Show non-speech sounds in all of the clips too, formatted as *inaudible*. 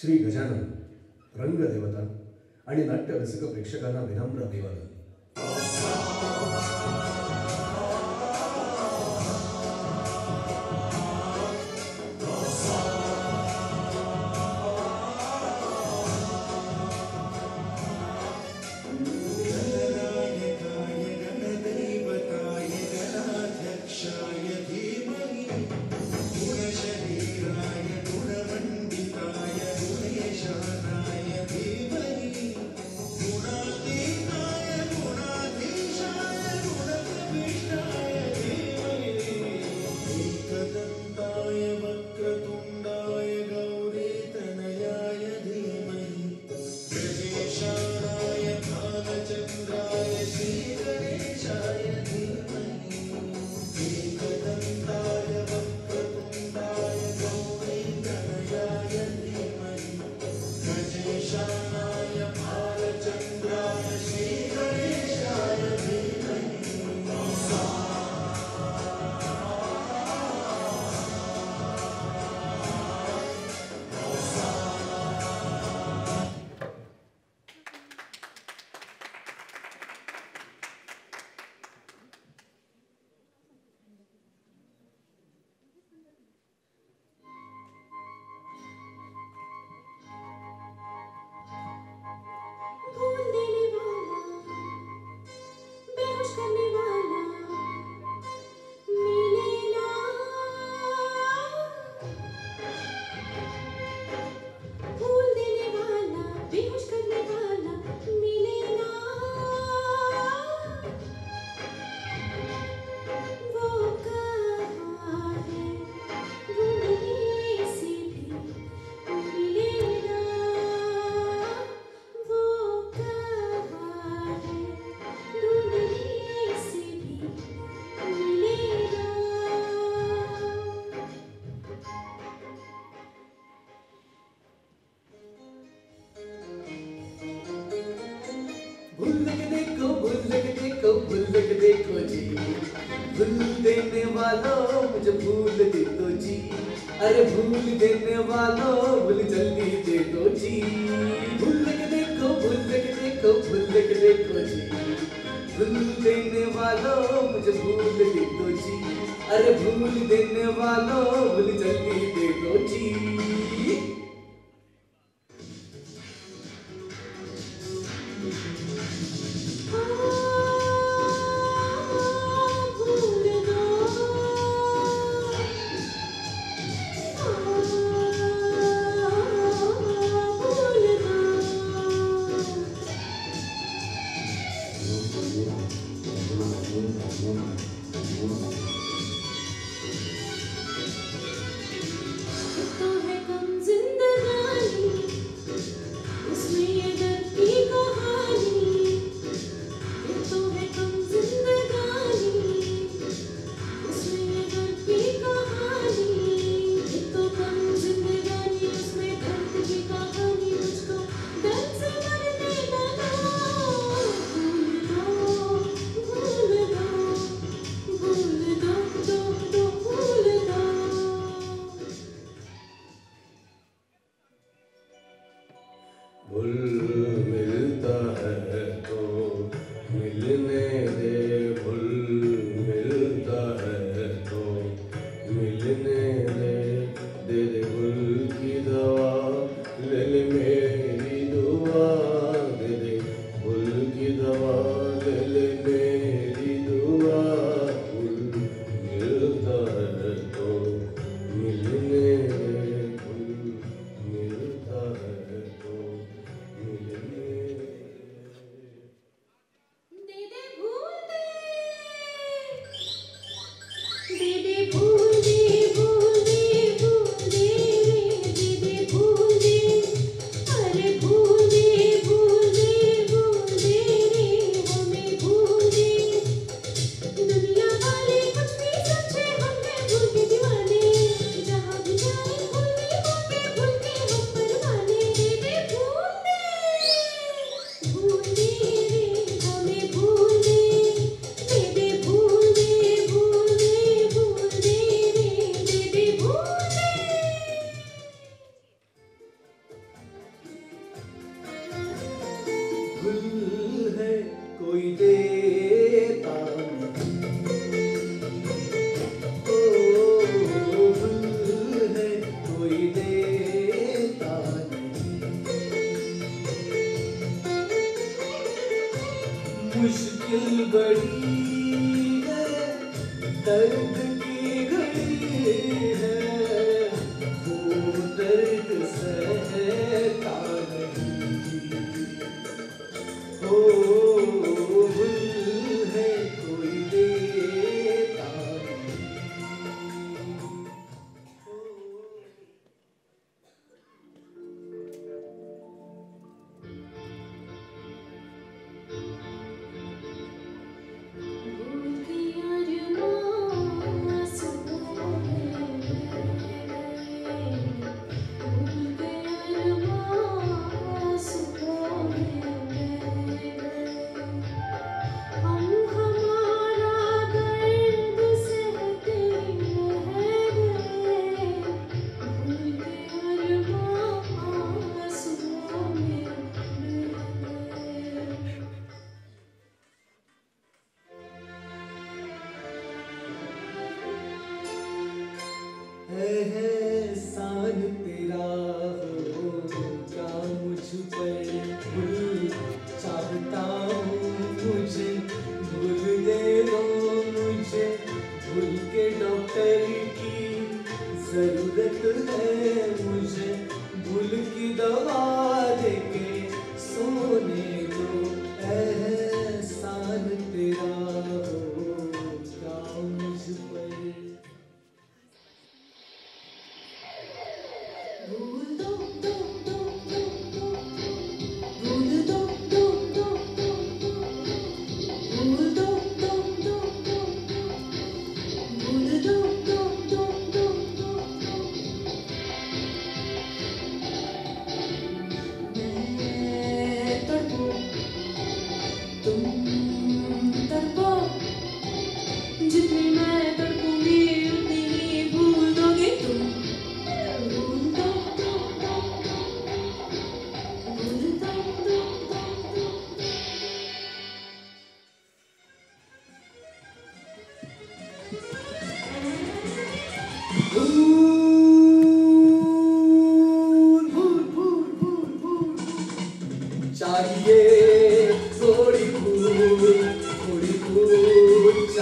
श्री गजानन रंगदेवता आणि नाट्यरसिक प्रेक्षकांना विनम्र अभिवादन.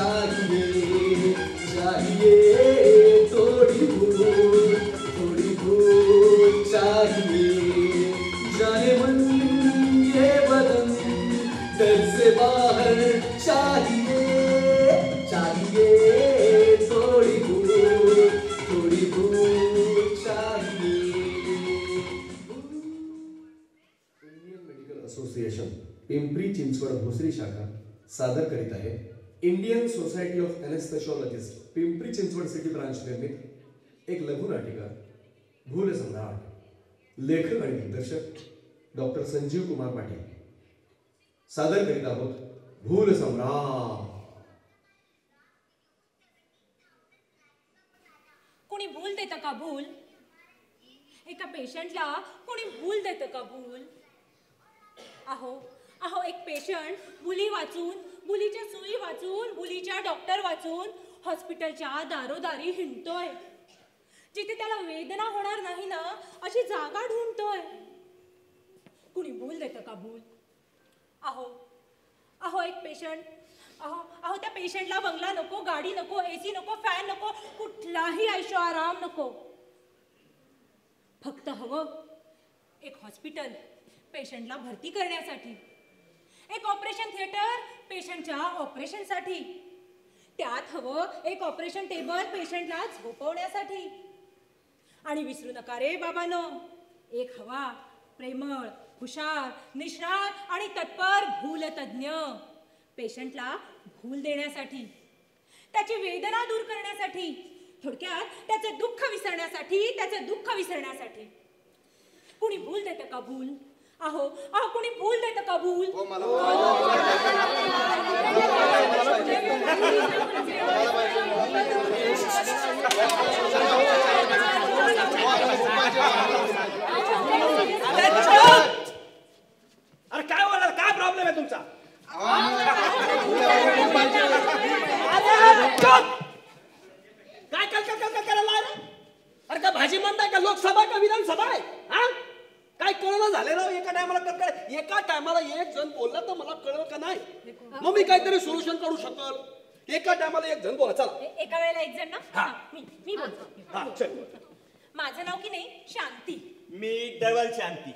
भूल of Pimpri Chinchwad city branch निर्मित एक लघुनाटिका भूल सम्राट लेखक आणि दिग्दर्शक डॉक्टर संजीव कुमार पाटील. सादर करीत आहोत भूल सम्राट. कोणी भूल देतं का भूल? एका पेशंटला कोणी भूल देतं का भूल? अहो अहो एक पेशंट भुली वाचून मुलीच्या सुई वाचून मुलीच्या डॉक्टर वाचून हॉस्पिटलच्या दारोदारी हिंडतोय. जिथे त्याला वेदना होणार नाही ना अशी जागा ढूंढतोय. कुणी भूल देतं का भूल अहो अहो एक पेशंट अहो अहो त्या पेशंटला बंगला नको गाडी नको एसी नको फॅन नको कुठलाही ऐशो आराम नको. फक्त हवं एक हॉस्पिटल पेशंटला भरती करण्यासाठी. एक ऑपरेशन थिएटर पेशंटच्या ऑपरेशनसाठी. त्यात हवं एक ऑपरेशन टेबल पेशंटला झोपवण्यासाठी. आणि विसरू नका रे बाबानो एक हवा प्रेमळ हुशार निष्णात आणि तत्पर भूल पेशंटला भूल देण्यासाठी त्याची वेदना दूर करण्यासाठी थोडक्यात त्याचं दुःख विसरण्यासाठी त्याचं दुःख विसरण्यासाठी. कुणी भूल देतं का भूल? अहो अहो कोणी भूल देत का भूल अरे काय बोला काय प्रॉब्लेम आहे तुमचा? काय कल कल कल करायला अरे का भाजी म्हणताय का लोकसभा का विधानसभा आहे? हा? टायमाला कळकळ एका टायमाला एक जण बोलला तर मला कळलं का नाही? मग मी काहीतरी सोल्युशन काढू शकल. एका टायमाला एक जण बोला चला. ए- एका वेळेला एक जण ना? हा. हा, मी मी बोलतो. हा. चल. माझं नाव की नाही? शांती. मी डबल शांती.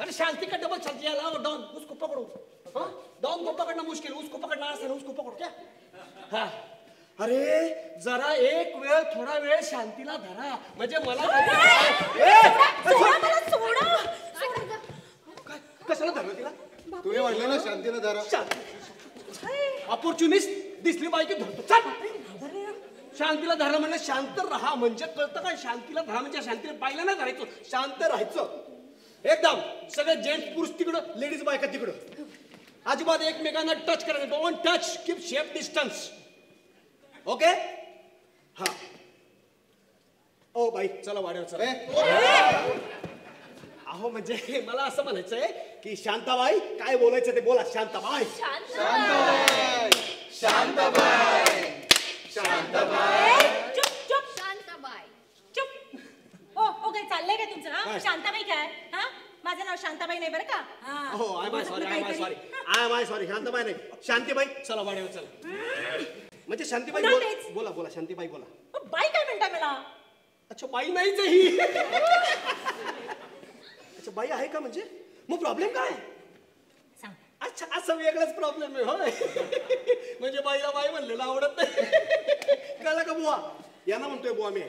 अरे शांति का डबल शांति? अलावा डॉन उसको पकड़ो हाँ? डॉन को पकड़ना मुश्किल उसको पकड़ना आसान है उसको पकड़ो क्या? हाँ. अरे जरा एक वेळ थोडा वेळ शांतीला धरा. म्हणजे मला ए, सोडा. काय कशाला धरलं तिला? तुम्ही म्हणले ना शांतीला धरा. ऑपॉर्च्युनिस्ट दिसली धरतो. चल. शांतीला धरा म्हणजे शांत राहा. म्हणजे कळतं काय? शांतीला धरा म्हणजे शांतीला बाईला नाही धरायचं. शांत राहायचं. एकदम. सगळे जेंट्स पुरुष तिकडं लेडीज बायका तिकडं. अजिबात एकमेकांना टच करायचं. Don't touch keep shape distance okay? हा. ओ बाई चला वाड्यावर चला. अहो म्हणजे मला असं म्हणायचंय की शांताबाई काय बोलायचं ते बोला शांताबाई. चुप चुप शांताबाई. चुप. ओ ओ काय चाललंय काय तुमचं? हा? शांताबाई काय? हा? माझं नाव शांताबाई नाही बरं का? हा. हो I my sorry I my sorry I my sorry Shantabai नाही. शांतीबाई चला वाड्यावर चला. म्हणजे शांतीबाई बोला. बोला बोला शांतीबाई बोला. बाई काय म्हणताय मला? अच्छा बाई नाहीच आहे ही. अच्छा बाई आहे का म्हणजे? मग प्रॉब्लेम काय? सांग. अच्छा असं वेगळाच प्रॉब्लेम आहे होय. म्हणजे बाईला बाई म्हणलेलं आवडत नाही. कळलं का बुवा? यांना म्हणतोय बुवा मी.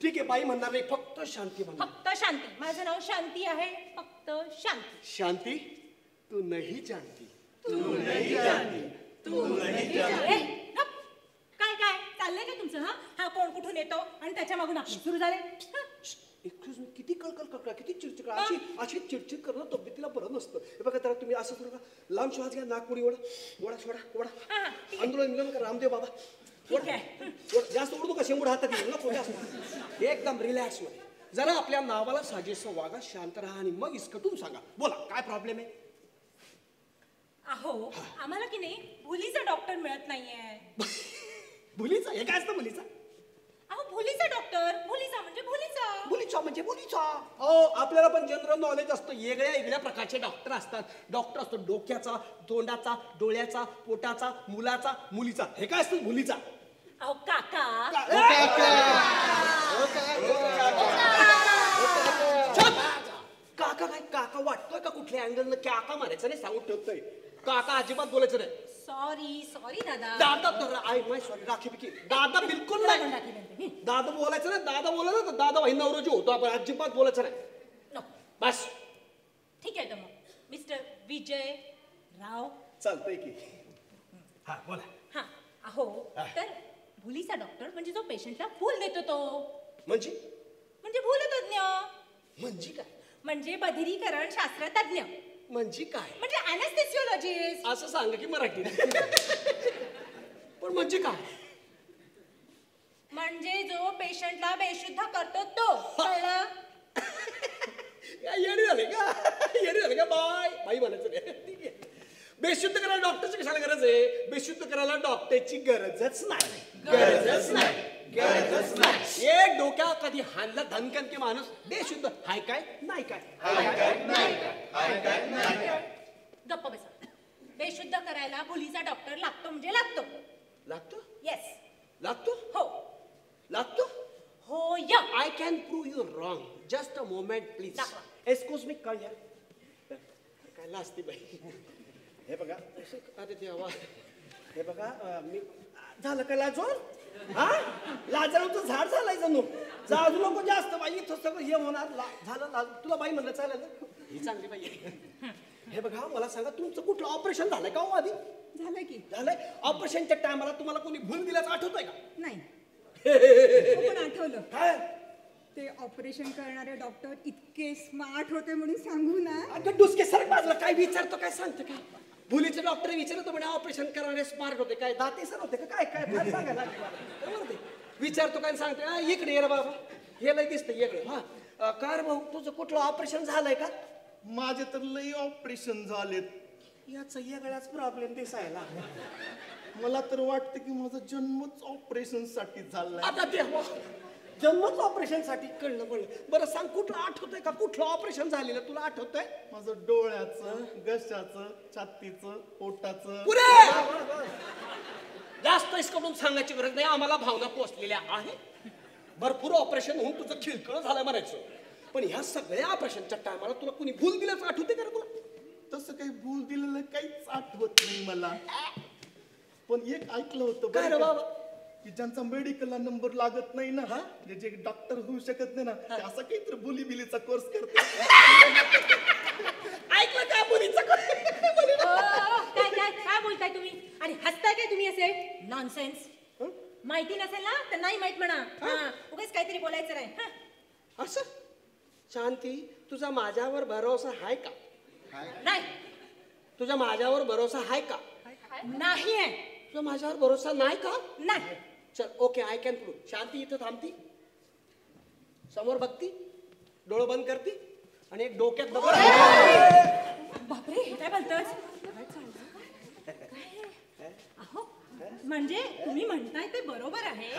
ठीक आहे बाई म्हणणार नाही फक्त शांती म्हणणार. फक्त शांती. माझं नाव शांती आहे फक्त शांती. शांती? तू नाही जानती ए, गप. चाललंय का तुमचं हा? हा कोण कुठून येतो? आणि त्याच्या मागून आपण सुरू झाले. एक्सक्यूज मी किती कळकळ कळकळ किती चिडचिड करा अशी अशी चिडचिड करणं तब्येतीला बरं नसतं. हे बघा तर तुम्ही असं करू का लांब श्वास घ्या नागपुडी ओढा. ओढा सोडा ओढा. आंदोलन मिलन करा रामदेव बाबा. ओढ. जास्त ओढतो का शेंबूड हातात येईल नको जास्त. एकदम रिलॅक्समध्ये. जरा आपल्या नावाला साजेसं वागा शांत राहा आणि मग इसकटून सांगा. बोला काय प्रॉब्लेम आहे? अहो आम्हाला की नाही भुलीचा डॉक्टर मिळत नाहीये. *laughs* भुलीचा हे काय असतं मुलीचा? अहो भुलीचा डॉक्टर भुलीचा म्हणजे भुलीचा मुलीचा म्हणजे मुलीचा. हो आपल्याला पण जनरल नॉलेज असतं. वेगळ्या वेगळ्या प्रकारचे डॉक्टर असतात. डॉक्टर असतो डोक्याचा तोंडाचा डोळ्याचा पोटाचा मुलाचा मुलीचा. हे काय असतं मुलीचा? अहो काका! काका. काय काका वाटतोय का कुठल्या अँगल काका मारायचं नाही सांगून ठेवतोय. काका अजिबात बोलायचं नाही. सॉरी सॉरी दादा. दादा तर आय माय सॉरी राखी बिकी दादा बिलकुल राखी नाही. दादा बोलायचं नाही दादा बोलायचं तर दादा भाई नवरोजी होतो आपण अजिबात बोलायचं नाही. नको बस. ठीक आहे तर मग मिस्टर विजय राव चालतंय की. हा बोला. हा अहो तर भुलीचा डॉक्टर म्हणजे जो पेशंटला भूल देतो तो. म्हणजे? म्हणजे भूलतज्ञ म्हणजे काय? म्हणजे बधिरीकरण शास्त्रतज्ञ. म्हणजे काय? म्हणजे अॅनेस्थेसिओलॉजिस्ट असं सांग की मराठी पण म्हणजे काय? म्हणजे जो पेशंटला बेशुद्ध करतो तो कळलं? झाले का? येडी झाले का? बाय. बाई म्हणायचं नाही. बेशुद्ध करायला डॉक्टरची कशाला गरज आहे? बेशुद्ध करायला डॉक्टरची गरजच नाही. गरजच नाही. गरजच नाही. एक डोक्या कधी हाणला धनकन की माणूस बेशुद्ध. हाय काय? नाही काय? गप्प बसा. बेशुद्ध करायला भुलीचा डॉक्टर लागतो म्हणजे लागतो. लागतो? येस लागतो? हो. लागतो? हो य I can prove you wrong just a moment please दाखवा. एक्सक्यूज मी काय यार काय लाजती बाई? हे बघा. अरे देवा. हे बघा अं, मी झालं का लाजवर हा? लाजाळूचं झाड झालंय जणू. जाजू नको जास्त बाई इथं सगळं हे होणार. ला- झालं लाज तुला बाई म्हणलं चालेल ना ही चांगली बाई आहे. हे बघा मला सांगा तुमचं कुठलं ऑपरेशन झालंय का हो आधी? झालं की. झालंय? ऑपरेशनच्या टायमाला तुम्हाला कोणी भूल दिल्याचं आठवतंय का? नाही. *laughs* हो, पण आठवलं. काय? ते ऑपरेशन करणारे डॉक्टर इतके स्मार्ट होते म्हणून सांगू ना. अगं डुसके सर बाजूला. काय विचारतो काय सांगतो काय? भुलीचे डॉक्टर विचारतो म्हणे ऑपरेशन करणारे स्मार्ट होते काय? दाते सर होते का? काय काय फार सांगायला लागले. विचारतो काय सांगतो "आ, इकडे ये रे बाबा. हे लय दिसतं इकडे हा. अ, का रे भाऊ तुझं कुठलं ऑपरेशन झालंय का? माझे तर लई ऑपरेशन झालेत. याचा वेगळाच प्रॉब्लेम दिसायला. मला तर वाटतं की माझा जन्मच ऑपरेशनसाठी झालाय. आता ते जन्मच ऑपरेशनसाठी कळलं पडलं बरं सांग कुठलं आठवतंय का? कुठलं ऑपरेशन झालेलं? तुला आठवतंय? माझं डोळ्याचं घशाचं छातीचं पोटाचं. पुरे! जास्त इसकडून सांगायची गरज नाही. आम्हाला भावना पोचलेल्या आहे भरपूर ऑपरेशन होऊन तुझं खिळखळ झालं म्हणायचं. पण ह्या सगळ्या ऑपरेशनच्या टायमाला तुला कुणी भूल दिल्याचं आठवते का रे तुला? तसं काही भूल दिलेलं काहीच आठवत नाही मला. पण एक ऐकलं होतं काय बरं रे का? बाबा? की ज्यांचा मेडिकलला नंबर लागत नाही ना जे जे डॉक्टर होऊ शकत नाही ना ते असं काहीतरी बुली बिलीचा कोर्स करतो *laughs* ऐकलं का ओ, काय काय काय बोलताय तुम्ही? आणि हसताय काय तुम्ही असे? नॉनसेन्स माहिती नसेल ना तर नाही माहीत म्हणा. हा? उगाच काहीतरी बोलायचं नाही. हा. असं? शांती तुझा माझ्यावर भरोसा आहे का? नाही. तुझा माझ्यावर भरोसा आहे का? नाही आहे. तुझा माझ्यावर भरोसा नाही का? नाही. चल okay I can prove Shanti इथं थांबती. समोर बघती डोळं बंद करती आणि एक डोक्यात दगड बापरे हे काय बोलतोस? अहो म्हणजे तुम्ही म्हणताय ते बरोबर आहे.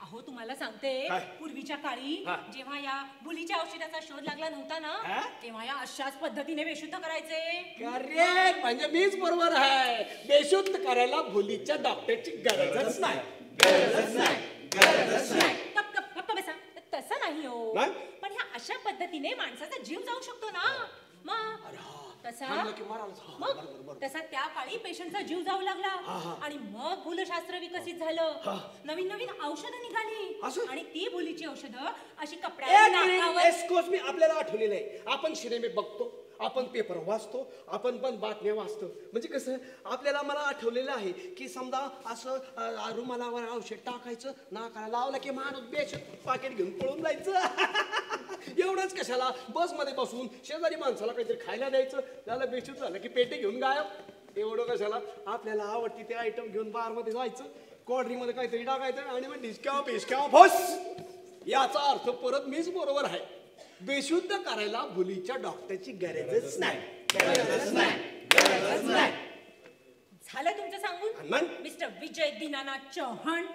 अहो तुम्हाला सांगते पूर्वीच्या काळी जेव्हा या मुलीच्या औषधाचा शोध लागला नव्हता ना तेव्हा या अशाच पद्धतीने बेशुद्ध करायचे. करेक्ट म्हणजे मीच बरोबर आहे. बेशुद्ध करायला भुलीच्या डॉक्टरची गरजच नाही. गप गप गप्प बसा. तसं नाही हो. नाही? पण ह्या अशा पद्धतीने माणसाचा जीव जाऊ शकतो ना. मग तसा म्हणलं की मरायलाच. हा, मग तसा त्या काळी पेशंटचा जीव जाऊ लागला. आणि मग भूलशास्त्र विकसित झालं. नवीन नवीन औषधं निघाली. असं? आणि ती भुलीची औषधं अशी कपड्या नाकावर मी आपल्याला आठवलेलं आहे आपण सिनेमे बघतो. आपण पेपर वाचतो आपण पण बातम्या वाचतो. म्हणजे कसं आपल्याला मला आठवलेलं आहे की समजा असं अ, रुमालावर औषध टाकायचं नाकाला लावलं की माणूस बेशुद्ध पाकिट घेऊन पळून जायचं. *laughs* एवढंच कशाला? बसमध्ये बसून शेजारी माणसाला काहीतरी खायला द्यायचं. त्याला बेशूत झालं की पेटे घेऊन गायब. एवढं कशाला? आपल्याला आवडती ते आयटम घेऊन बारमध्ये जायचं. कोल्ड्रिंकमध्ये काहीतरी टाकायचं आणि मग डिस्काव बिस्काव फस! याचा अर्थ परत मीच बरोबर आहे. बेशुद्ध करायला भुलीच्या डॉक्टरची गरजच नाही. गरजच नाही. गरजच नाही. झालं तुमचं सांगून? मिस्टर विजय दीनानाथ चौहान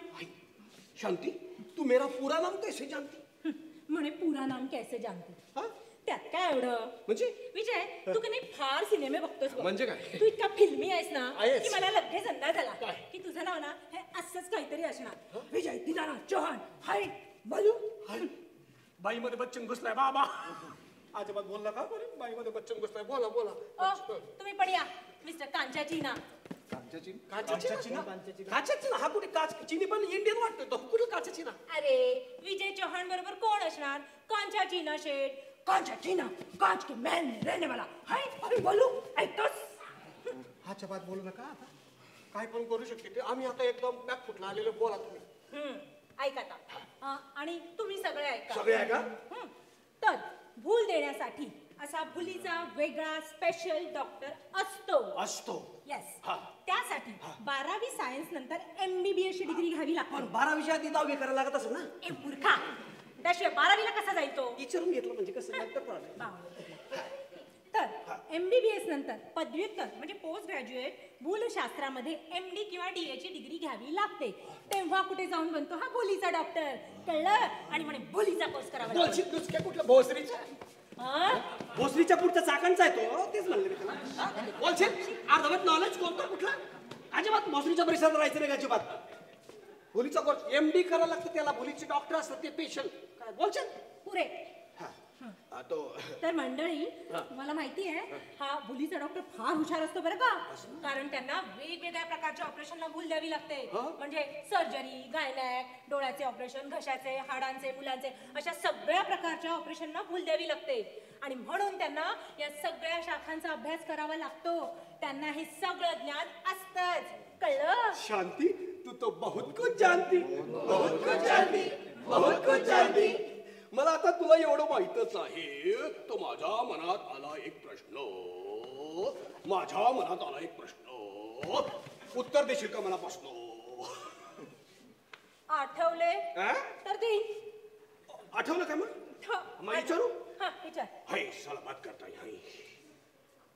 शांती तू मेरा पूरा नाम कैसे जानती? म्हणे पुरा नाम कैसे जानते? हा? त्यात काय एवढं? म्हणजे? विजय तू की नाही फार सिनेमे बघतोस बघ. म्हणजे काय? तू इतका फिल्मी आहेस ना. की मला लगेच अंदाज आला काय? की तुझं नाव ना हे असंच काहीतरी असणार. विजय दिनानाथ चौहान हाय बोलू बाईमध्ये बच्चन घुसलाय बाबा. अजिबात बोलला का बरे? बाईमध्ये बच्चन घुसलाय. बोला बोला. ओ तुम्ही पण या. मिस्टर कांचाची ना. कांच्याची? काचाची ना? काचाची ना? हा कुठे काच चिनी पण इंडियन वाटतोय तो. कुठे काचाची ना? अरे विजय चौहान बरोबर कोण असणार? कांचा चीना शेठ. कांचा चीना कांच के मैन रहने वाला. हाय अरे बोलू ऐकतोस? हा चपात बोलू नका आता. काय पण करू शकते ते. आम्ही आता एकदम बॅक फुटला आलेलो. बोला तुम्ही. हं, ऐक आता. आणि तुम्ही सगळे ऐका. सगळे ऐका? तर भूल देण्यासाठी असा भुलीचा वेगळा स्पेशल डॉक्टर असतो. असतो. येस हा. त्यासाठी बारावी सायन्स नंतर एमबीबीएस ची डिग्री घ्यावी लागते. पण बारा विषयात दहावी करायला लागत असेल ना? ए मूर्खा. त्याशिवाय बारावीला कसा तो विचारून घेतलं म्हणजे कसं? एमबीबीएस नंतर पदव्युत्तर म्हणजे पोस्ट ग्रॅज्युएट भूलशास्त्रामध्ये एम डी किंवा डी ची डिग्री घ्यावी लागते. तेव्हा कुठे जाऊन बनतो हा भोलीचा डॉक्टर कळलं? आणि म्हणे भोलीचा कोर्स करावा लागतो. दुसऱ्या कुठल्या भोसरीच्या हा? भोसरीच्या पुढच्या चाकांचा आहे तो. तेच म्हणले मी तुला. हा? बोलशील? अर्धवट नॉलेज कोणतं कुठला? अजिबात भोसरीच्या परिसरात राहायचं नाही अजिबात? भोलीचा कोर्स एम डी करायला लागतं त्याला भोलीचे डॉक्टर असतात ते पेशंट काय बोलशील? पुरे. तो तर मंडळी तुम्हाला माहिती आहे हा. भुलीचा डॉक्टर फार हुशार असतो बरं का. कारण त्यांना वेगवेगळ्या प्रकारच्या ऑपरेशनला भूल द्यावी लागते. म्हणजे सर्जरी गायनॅक डोळ्याचे ऑपरेशन घशाचे हाडांचे मुलांचे अशा सगळ्या प्रकारच्या ऑपरेशनना भूल द्यावी लागते. आणि म्हणून त्यांना या सगळ्या शाखांचा अभ्यास करावा लागतो. त्यांना हे सगळं ज्ञान असतंच. कळलं? शांती? तू तो बहुत कुछ जानती. बहुत कुछ जानती. बहुत कुछ जानती. मला आता तुला एवढं माहितच आहे. तो माझ्या मनात आला एक प्रश्न. माझ्या मनात आला एक प्रश्न. उत्तर देशील का मनापासून? आठवले? तर देईन आठवलं का मग? विचारू? हा विचार. हाय साला बात करता हाय.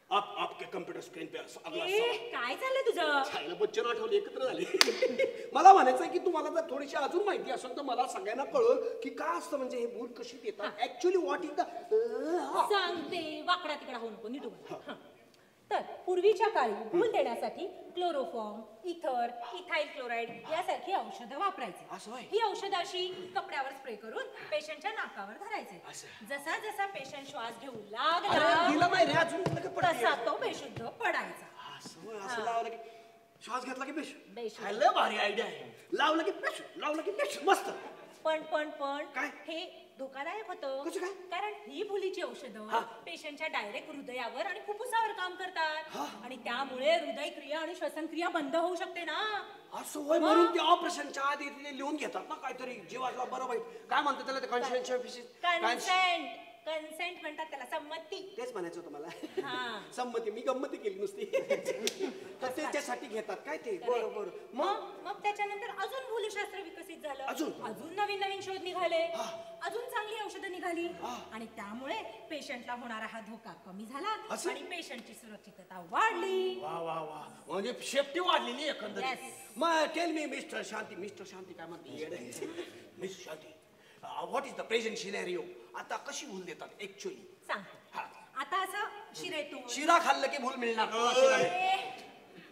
आप आपके कंप्यूटर स्क्रीन पे अगला ए सवाल. काय चाललंय तुझं? खायला बच्चन आठवले एकत्र झाले. *laughs* मला म्हणायचं की तुम्हाला जर थोडीशी अजून माहिती असेल तर मला सगळ्यांना कळलं की काय असतं म्हणजे हे भूल कशी देतात. ऍक्च्युली व्हॉट इज द सांगते वाकडा तिकडा होऊ नको नीट उभा. हं. तर पूर्वीच्या काळी भूल देण्यासाठी क्लोरोफॉर्म इथर इथाइल क्लोराईड यासारखी औषधं वापरायचे असं होय? ही औषधं अशी कपड्यावर स्प्रे करून पेशंटच्या नाकावर धरायचे जसा जसा पेशंट श्वास घेऊ दिलं लागला नाही रे अजून लगे पडते. तसा तो बेशुद्ध पडायचा असं होय, असं लावलं की श्वास घेतला की बेशुद्ध. भारी आयडिया आहे लावलं की लावलं की मस्त पण पण पण काय? हे धोकादायक होतं. कसं काय? कारण ही भुलीची हा. औषधं पेशंटच्या डायरेक्ट हृदयावर आणि फुफ्फुसावर काम करतात. आणि त्यामुळे हृदय क्रिया आणि श्वसन क्रिया बंद होऊ शकते ना. असं होय म्हणून ते ऑपरेशनच्या आधी लिहून घेतात ना काहीतरी. जीवातला बरं वाईट. काय म्हणतात त्याला ते? कॉन्शियन्शियल कन्सेंट कन्सेंट म्हणतात त्याला संमती. तेच म्हणायचं होतं मला. हा. *laughs* संमती मी गंमती केली नुसती. *laughs* तर त्याच्यासाठी घेतात काय ते? बरं बरं. मग? मग मग त्याच्यानंतर अजून भूलशास्त्र विकसित झालं. अजून? अजून नवीन नवीन शोध निघाले. अजून चांगली औषधं निघाली. आणि त्यामुळे पेशंटला होणारा हा धोका कमी झाला असं? आणि पेशंटची सुरक्षितता वाढली. वा वा वा. म्हणजे सेफ्टी वाढलेली एकंदरीत. Yes. मग tell me mister Shanti. Mister Shanti काय म्हणते? Mister *laughs* Shanti what is the present scenario आता कशी भूल देतात? हा. आता असं शिरेतून शिरा खाल्लं की भूल मिळणार. शिरा. ए,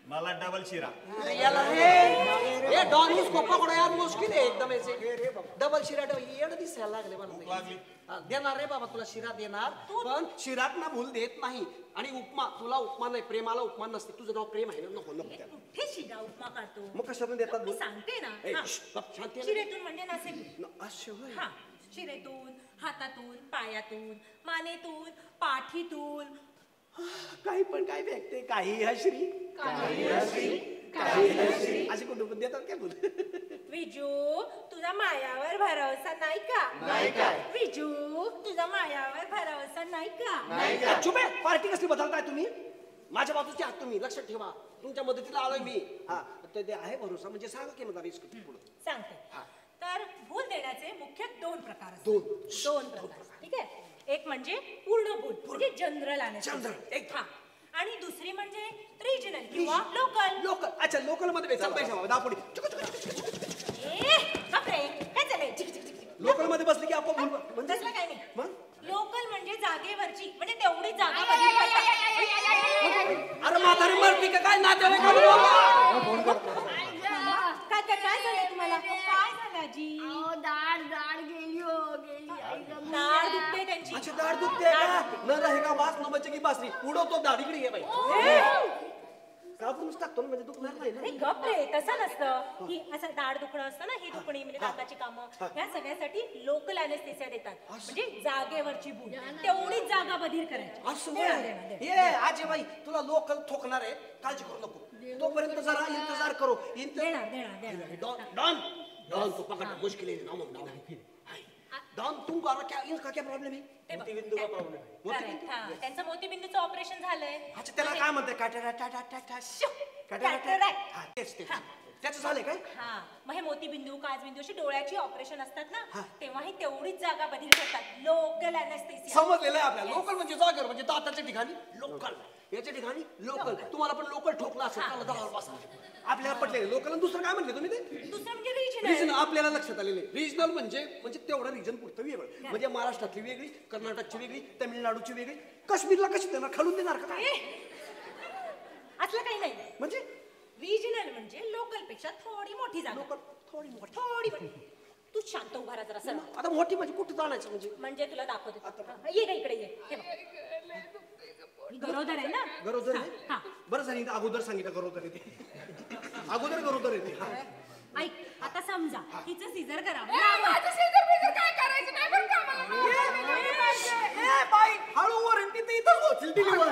मला डबल शिरा. याला रे ए डॉन इसको पकडो यार मुश्किल आहे एकदम ऐसे डबल शिरा डबल येणं दिसायला लागले मला ते. लागली. हा, देणार रे बाबा तुला शिरा देणार. पण शिरात ना भूल देत नाही. आणि उपमा तुला उपमा नाही प्रेमाला उपमा नसते. तुझं नाव प्रेम आहे ना? नको नको. त्याला. कुठे शिरा उपमा काढतो मग कशातून देतात मी भूल? सांगते ना. ए, हा. श्श, गप, शांती आहे ना? शिरेतून म्हणजे नसेल न- असं होय. हा. शिरेतून हातातून पायातून मानेतून पाठीतून. काही पण काय भेटते. काही हश्री काही हश्री असे कुठे पण देतात काय बोल? विजू तुझा मायावर भरोसा नाही का? नाही काय विजू तुझा मायावर भरोसा नाही का? चुप आहे. पार्टी कसली बदलताय तुम्ही? माझ्या बाजूचे आहात तुम्ही. लक्षात ठेवा. तुमच्या मदतीला आलोय मी. हा तर ते आहे भरोसा. म्हणजे सांगा की मला रिस्क पुढे. सांगते. हा. तर भूल देण्याचे मुख्य दोन प्रकार असतात दोन. दोन प्रकार ठीक आहे एक म्हणजे पूर्ण भूल म्हणजे जनरल General, एक. हा आणि दुसरी म्हणजे रिजनल किंवा लोकल लोकल अच्छा लोकलमध्ये बेचाल पैसा बाबा दापोडी चुक, चुक, चुक, चुक, चुक. ए बापरे काय चाललंय चिक, चिक, चिक, चिक. लोकलमध्ये बसली की आपण भूल म्हणजे तसलं काय नाही मग लोकल म्हणजे जागेवरची म्हणजे तेवढी जागा. अरे म्हातारी मरती का काय नातेवाईक काय काय काय झालंय तुम्हाला? काय झालं आजी? दाढ दाढ गेली हो गेली. आई गं. नाळ दुखते त्यांची. अच्छा दाढ दुखते का? न रहेगा वास न बचे की बासरी? उडवतो दाढीकडे ये बाई. कापूनच टाकतो ना म्हणजे दुखणार नाही अरे ना गप रे तसं नसतं. ही. असं दाढ दुखणं असतं ना ही दुखणी म्हणजे दाताची कामं या सगळ्यासाठी लोकल अनेस्थेसिया देतात. म्हणजे जागेवरची भूल तेवढीच जागा बधीर करायची. असं देणार, होय. देणार, देणार. ये आजे बाई तुला लोकल ठोकणार आहे. काळजी करू नको. तोपर्यंत जरा इंतजार करो. इंतजार देणार देणार देणार. डॉन डॉन डॉन तो पकड़ना मुश्किल है. डॉन तुम को क्या प्रॉब्लेम है. मोतीबिंदू का प्रॉब्लेम है? हा. त्यांचं मोतीबिंदूचं ऑपरेशन झालंय. अच्छा त्याला काय म्हणते काटेरा टा टा टा टा शो Cataract. हा तेच तेच. त्याचं झालंय काय? हा. मग हे मोतीबिंदू काचबिंदू अशी डोळ्याची ऑपरेशन असतात ना तेव्हा ही तेवढीच जागा बधीर करतात लोकल अनेस्थेसिया समजलेलं आहे आपल्याला. लोकल म्हणजे जागेवर म्हणजे दाताच्या ठिकाणी लोकल याच्या ठिकाणी लोकल तुम्हाला पण लोकल ठोकला असेल त्याला आपल्याला पटले लोकल दुसरं काय म्हणले तुम्ही ते? दुसरं म्हणजे रिजनल आपल्याला लक्षात आलेले रिजनल म्हणजे म्हणजे तेवढं रिजन पुरतं वेगळं. म्हणजे महाराष्ट्रातली वेगळी कर्नाटकची वेगळी तमिळनाडूची वेगळी. काश्मीरला कशी देणार? खालून देणार का काय? असलं काही नाही. म्हणजे? रिजनल म्हणजे लोकलपेक्षा थोडी मोठी जागा. लोकल थोडी मोठी. थोडी मोठी. तू शांत उभा राहा जरा सर. आता मोठी म्हणजे कुठं जाण्याचं म्हणजे? म्हणजे तुला दाखवते. हा, ये ना इकडे ये. हे बघ. ही गरोदर आहे ना? गरोदर आहे? हा. बरं सांगितलं अगोदर सांगितलं गरोदर येते अगोदर गरोदर येते हा. ऐक आता समजा हिचं सिजर करावं माझं शेजार बिजार काय करायचं नाही बरं का? मला ए बाई हळू वर तिथे इथं होतील डिलिव्हरी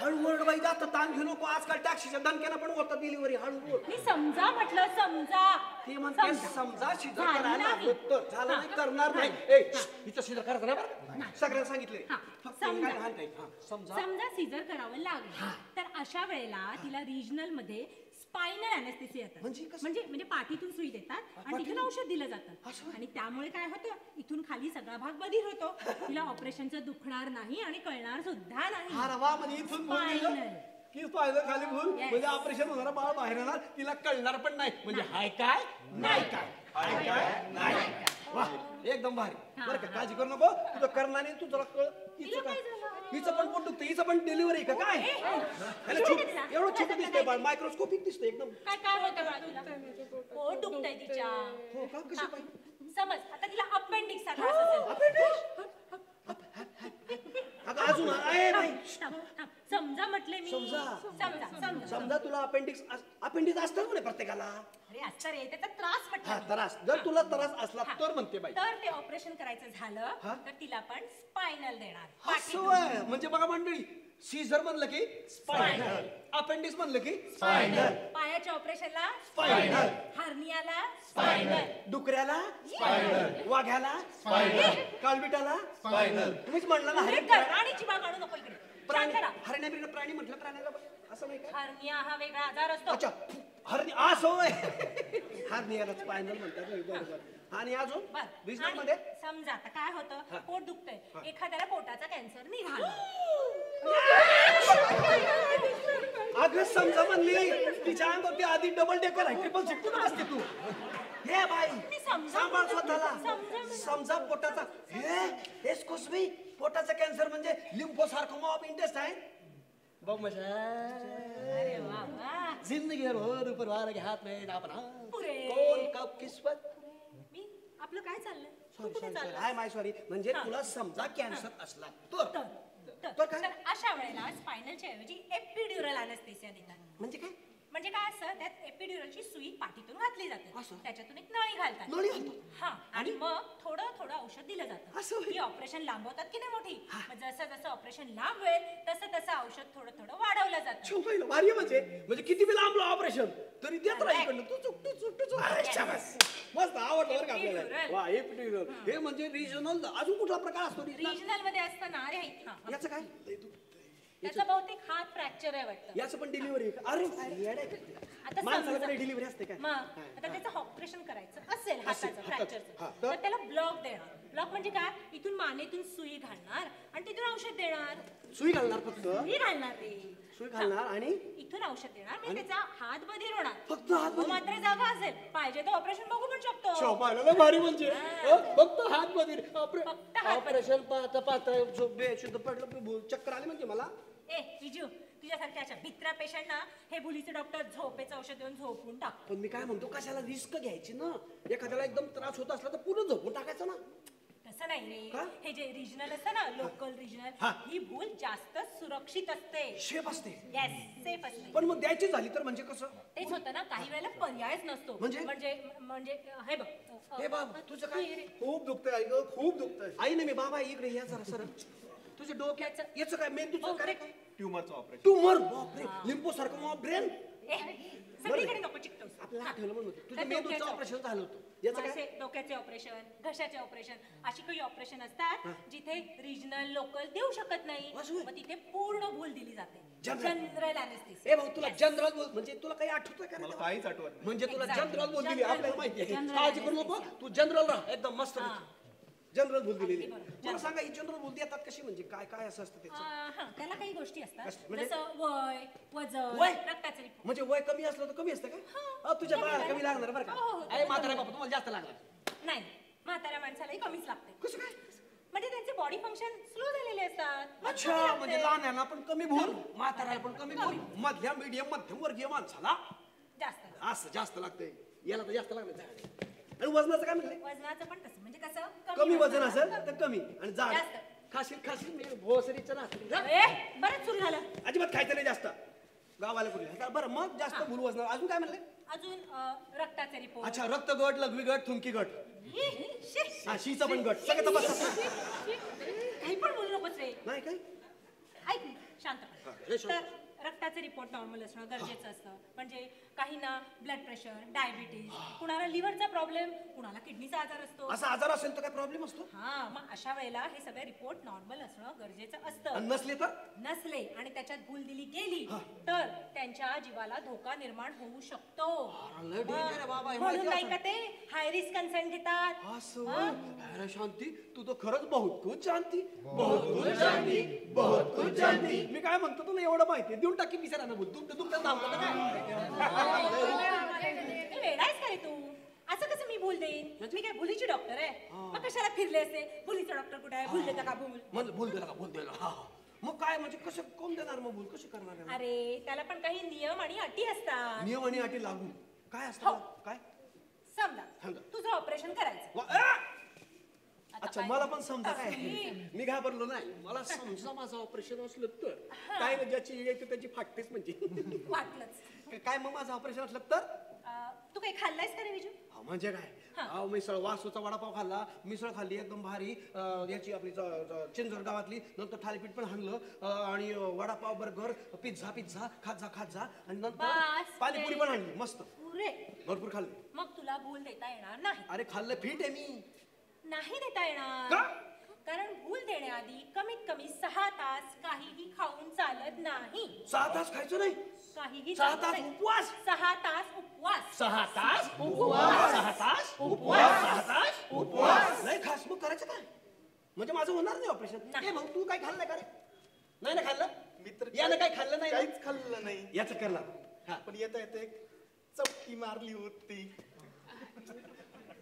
हळू वर बाई जास्त ताण घेऊ नको. आजकाल टॅक्सीच्या दणक्यानं पण होतात डिलिव्हरी हळू मी समजा म्हटलं समजा. ते म्हणते समजा. शिजर झालं करायला नाही. तर झालं नाही करणार नाही. ए हिचं शिजर करायचं नाही बरं. सगळ्यांना सांगितले हा, फक्त समजा. काय लहान नाही. हा, समजा. समजा करावं लागलं. तर अशा वेळेला तिला रिजनलमध्ये स्पायनल अॅनेस्थेसिया येतात. म्हणजे कसं? म्हणजे म्हणजे पाठीतून सुई देतात आणि तिथून औषध दिलं जातं. आणि त्यामुळे काय होतं इथून खाली सगळा भाग बधीर होतो. तिला ऑपरेशनचं दुखणार नाही आणि कळणार सुद्धा नाही. रवा म्हणजे इथून भूल दिलं Spinal. की पाहिलं खाली भूल Yes. म्हणजे ऑपरेशन होणार बाळ बाहेर येणार तिला कळणार पण नाही. म्हणजे हाय काय? नाही काय? हाय काय? नाही. काय एकदम भारी. बरं का काळजी करू नको. तुझं करणार नाही तू जरा कळ. तिला काय काय झालं? हिचं पण पोट दुखतं हिचं पण डिलिव्हरी का? काय? अरे छोट एवढं छोटं दिसतंय बाळ मायक्रोस्कोपिक दिसतंय एकदम. काय काय होतं बाळा तुला? पोट दुखतंय. तिच्या. हो का? कशी हा, समज आता तिला अपेंडिक्सचा त्रास असेल. अगं अजून आहे नाही थांब, थांब. समजा म्हटले मी. समजा. समजा समजा. समजा तुला अपेंडिक्स अपेंडिक्स असतं म्हणे प्रत्येकाला? अरे असतं रे त्याचा त्रास हा म्हटलं त्रास. जर तुला त्रास असला. तर म्हणते बाई. तर ते ऑपरेशन करायचं हा? झालं तर तिला पण स्पायनल देणार. पाठीतून. म्हणजे बघा मंडळी सीझर म्हणलं की स्पायनल अपेंडिक्स म्हणलं की स्पायनल पायाच्या ऑपरेशनला Spinal. हार्नियाला स्पायनल डुकऱ्याला वाघ्याला काळबिटाला तुम्हीच म्हणलं ना हरे राणीची बाग आणू नको इकडे. प्राणी शांत राहा. हरण्या बिरण्या प्राणी म्हटलं प्राण्याला असं नाही का? हार्निया हा वेगळा आजार असतो. अच्छा. हरणी असं होय हरण्याला स्पायनल म्हणतात होय, बरोबर आणि अजून? बर. आणि मध्ये समजा आता काय होतं? पोट दुखतंय. एखाद्याला पोटाचा कॅन्सर निघाला. अगं समजा म्हणली तिच्या अंगावरती आधी डबल डेकर आहे ट्रिपल कुठं असते तू? हे बाई मी समजा सांभाळ. स्वतःला. समजा पोटाचा हे एस्कोस मी पोटाचा कॅन्सर म्हणजे ऑफ बघ मजा अरे वा वा. जिंदगी भर ऊपर वार के हाथ में अपना पुरे. कौन कब किस्मत? मी? आपलं काय चाललंय? Hi my sorry. म्हणजे. तुला समजा कॅन्सर असला तर? काय? तर अशा वेळेला स्पायनलच्या ऐवजी एपिड्युरल अॅनेस्थेसिया देतात म्हणजे काय? म्हणजे काय असतं त्यात एपिड्युरलची सुई पाठीतून घातली जाते. असं? त्याच्यातून एक नळी घालतात. नळी घालतात? हा आणि मग थोडं थोडं औषध दिलं असं जातं होय? ही ऑपरेशन लांबवतात की नाही मोठी? मग जसं जसं ऑपरेशन लांब होईल तसं तसं औषध थोडं थोडं वाढवलं जातं. भारी म्हणजे. म्हणजे किती बी लांबलं ऑपरेशन तरी देत राहा इकडनं. तू चुक तू चुक तू चुक. अरे शाबास. मस्त आवडलं बरं का आपल्याला. Epidural. वा एपिड्युरल हे. म्हणजे रिजनल अजून कुठला प्रकार असतो regional? रिजनलमध्ये असतं ना अरे हा, हा. याचं काय? त्याचा बहुतेक हात फ्रॅक्चर आहे वाटतं. याचं पण डिलिव्हरी अरे. आता माणसाला समजा- डिलिव्हरी असते काय? मग आता त्याचं ऑपरेशन करायचं असेल हाताचं. फ्रॅक्चरचं तर? तर? त्याला ब्लॉक देणार. ब्लॉक म्हणजे काय? इथून मानेतून सुई घालणार आणि तिथून औषध देणार. सुई घालणार फक्त? सुई घालणार रे. सुई घालणार आणि इथून औषध देणार. म्हणजे त्याचा हात बधीर होणार. फक्त हात तो मात्र जागा असेल. पाहिजे तर ऑपरेशन बघू पण शकतो. शोभायला भारी म्हणजे. हा. फक्त हात फक्त हात ऑपरेशन पाहता पाहता बेशुद्ध पडलं भू- चक्कर आले म्हणजे मला. ए विजू तुझ्यासारख्या अशा भित्रा पेशंटना हे बुलीचे डॉक्टर झोपेचं औषध देऊन झोपून टाक पण मी काय म्हणतो कशाला रिस्क घ्यायची ना? एखाद्याला एकदम त्रास होत असला तर पूर्ण झोपून टाकायचं ना. तसं नाही का? रे हे जे रिजनल असतं ना लोकल रिजनल हा. ही भूल जास्त सुरक्षित असते. शेप असते. येस सेफ असते. पण मग द्यायची झाली तर म्हणजे कसं? तेच होतं ना काही वेळेला पर्यायच नसतो. म्हणजे? म्हणजे म्हणजे हे बघ. अ, हे बाब तुझं तू काय रे. खूप दुखतंय आई ग खूप दुखतंय. आई ना मी बाबा इकडे या जरा सर तुझ्या डोक्याचं याचं काय मेंदूचं काय काय? ट्युमरचं ऑपरेशन ट्यूमर बापरे लिंबो सारखं ब्रेन? ए, सगळीकडे नको चिकटवस आपल्याला आठवलं म्हणून तुझ्या मेंदूचं डोक्याचं- ऑपरेशन झालं होतं. याचं काय असे डोक्याचे ऑपरेशन घशाचे ऑपरेशन अशी काही ऑपरेशन असतात जिथे रिजनल लोकल देऊ शकत नाही असं होय? मग तिथे पूर्ण भूल दिली जाते General. जनरल ए भाऊ तुला जनरल बोल म्हणजे तुला काही आठवतंय का रे मला तेव्हा? काहीच आठवत नाही म्हणजे तुला Exactly. जनरल बोल दिली General आपल्याला. माहिती आहे General काळजी करू नको तू जनरल राह एकदम मस्त हा. जनरल बोल दिलेली बरोबर. मला सांगा ही जनरल बोल देतात कशी म्हणजे? काय काय असं असतं त्याचं? हा त्याला काही गोष्टी असतात? म्हणजे? जसं वय वजन वय? रक्ताचे रिपोर्ट. म्हणजे वय कमी असलं तर कमी असतं का? अ, तुझ्या बाळाला कमी लागणार बरं हो, हो, का अरे म्हातारा बाबा तुम्हाला जास्त लागणार. नाही म्हाताऱ्या माणसालाही कमीच लागते. कसं काय? म्हणजे त्यांचे बॉडी फंक्शन स्लो झालेले असतात. मग अच्छा कमी लागते. म्हणजे लहान्यांना पण कमी भूल म्हाताऱ्याला पण कमी भूल मधल्या मीडियम मध्यम वर्गीय माणसाला जास्त. असं जास्त लागतंय. याला तर जास्त लागणार. आणि वजनाचं काय म्हणले वजनाचं पण तसं म्हणजे कसं? कमी वजन असेल तर कमी. आणि जाड. जास्त. खाशील खाशील मी भोसरीचं ए, बरंच सुरू झालं. अजिबात खायचं नाही जास्त. गावाला कुठे? आता बरं मग जास्त भूल वजन. अजून काय म्हणले? अजून अ, रक्ताचे रिपोर्ट. अच्छा रक्त गट लघवी गट थुंकी गट. हा शीचा पण गट. सगळं तपासतात काही पण बोलू नकोस रे. नाही काय? ऐक शांत हा, हे शांत. तर रक्ताचे रिपोर्ट नॉर्मल असणं गरजेचं असतं. म्हणजे काहींना ब्लड प्रेशर डायबिटीज कुणाला लिव्हरचा प्रॉब्लेम कुणाला किडनीचा आजार असतो. असा आजार असेल तर काय प्रॉब्लेम असतो? हा मग अशा वेळेला हे सगळे रिपोर्ट नॉर्मल असणं गरजेचं असतं. आणि नसले तर? नसले आणि त्याच्यात भूल दिली गेली तर त्यांच्या जीवाला धोका निर्माण होऊ शकतो. लय danger आहे बाबा, हे म्हणून माहिती नाही का ते हाय रिस्क कन्सेंट घेतात? असं हा? अरे शांती तू तर खरंच बहुत कुछ जानती बहुत कुछ जानती बहुत कुछ जानती मी काय म्हणतो तुला एवढं माहिती देऊन टाकी बिचारांना बोल तुमचं तुमचं नाव काय? हे तू? असं कसं मी भूल देईन? मी काय भुलीची डॉक्टर आहे? मग कशाला फिरले असते भुलीचा डॉक्टर कुठे आहे? भूल देता का भूल? म्हण बोल दिला का? बोल दिला हा. हा. मग काय? म्हणजे कसं? कोण देणार मग बोल कशी करणार आहे? अरे त्याला पण काही नियम आणि अटी असतात. नियम आणि अटी लागू काय हो. असतं काय? समजा. तुझं ऑपरेशन करायचं. अच्छा? मला पण समजा. काय. मी घाबरलो नाही. मला समजा माझं ऑपरेशन असलं तर. काय ज्याची येते त्याची फाटतेच म्हणजे. वाटलंच. काय मग माझं ऑपरेशन असलं तर? अं, तू काही खाल्लायस का रे विजू? अहो, म्हणजे काय. अहो मिसळ वासूचा वडापाव खाल्ला मिसळ खाल्ली एकदम भारी. अं, याची आपली ज- ज- चिंचवड गावातली नंतर थालीपीठ पण हाणलं. अं, आणि अं, वडापाव बर्गर पिझ्झा पिझ्झा खात जा खात जा. आणि नंतर बस, पाणीपुरी पण आणली मस्त. पुरे. भरपूर खाल्ली. मग तुला भूल देता येणार नाही. अरे खाल्लं फिट आहे मी. नाही देता येणार. का? कारण भूल देण्याआधी कमीत कमी सहा तास काहीही खाऊन चालत नाही. सहा तास खायचं नाही? काहीही सहा चालत तास नाही. उपवास? सहा तास उपवास. सहा तास उपवास. सहा तास उपवास. सहा तास उपवास. नाही खास मग करायचं काय? म्हणजे माझं होणार नाही ऑपरेशन नाही. ए भाऊ तू काय खाल्लं का रे? नाही ना खाल्लं? मी तर यानं काय खाल्लं नाही ना? काहीच खाल्लं नाही. याचं करला हा. पण येता येते एक चपटी मारली होती.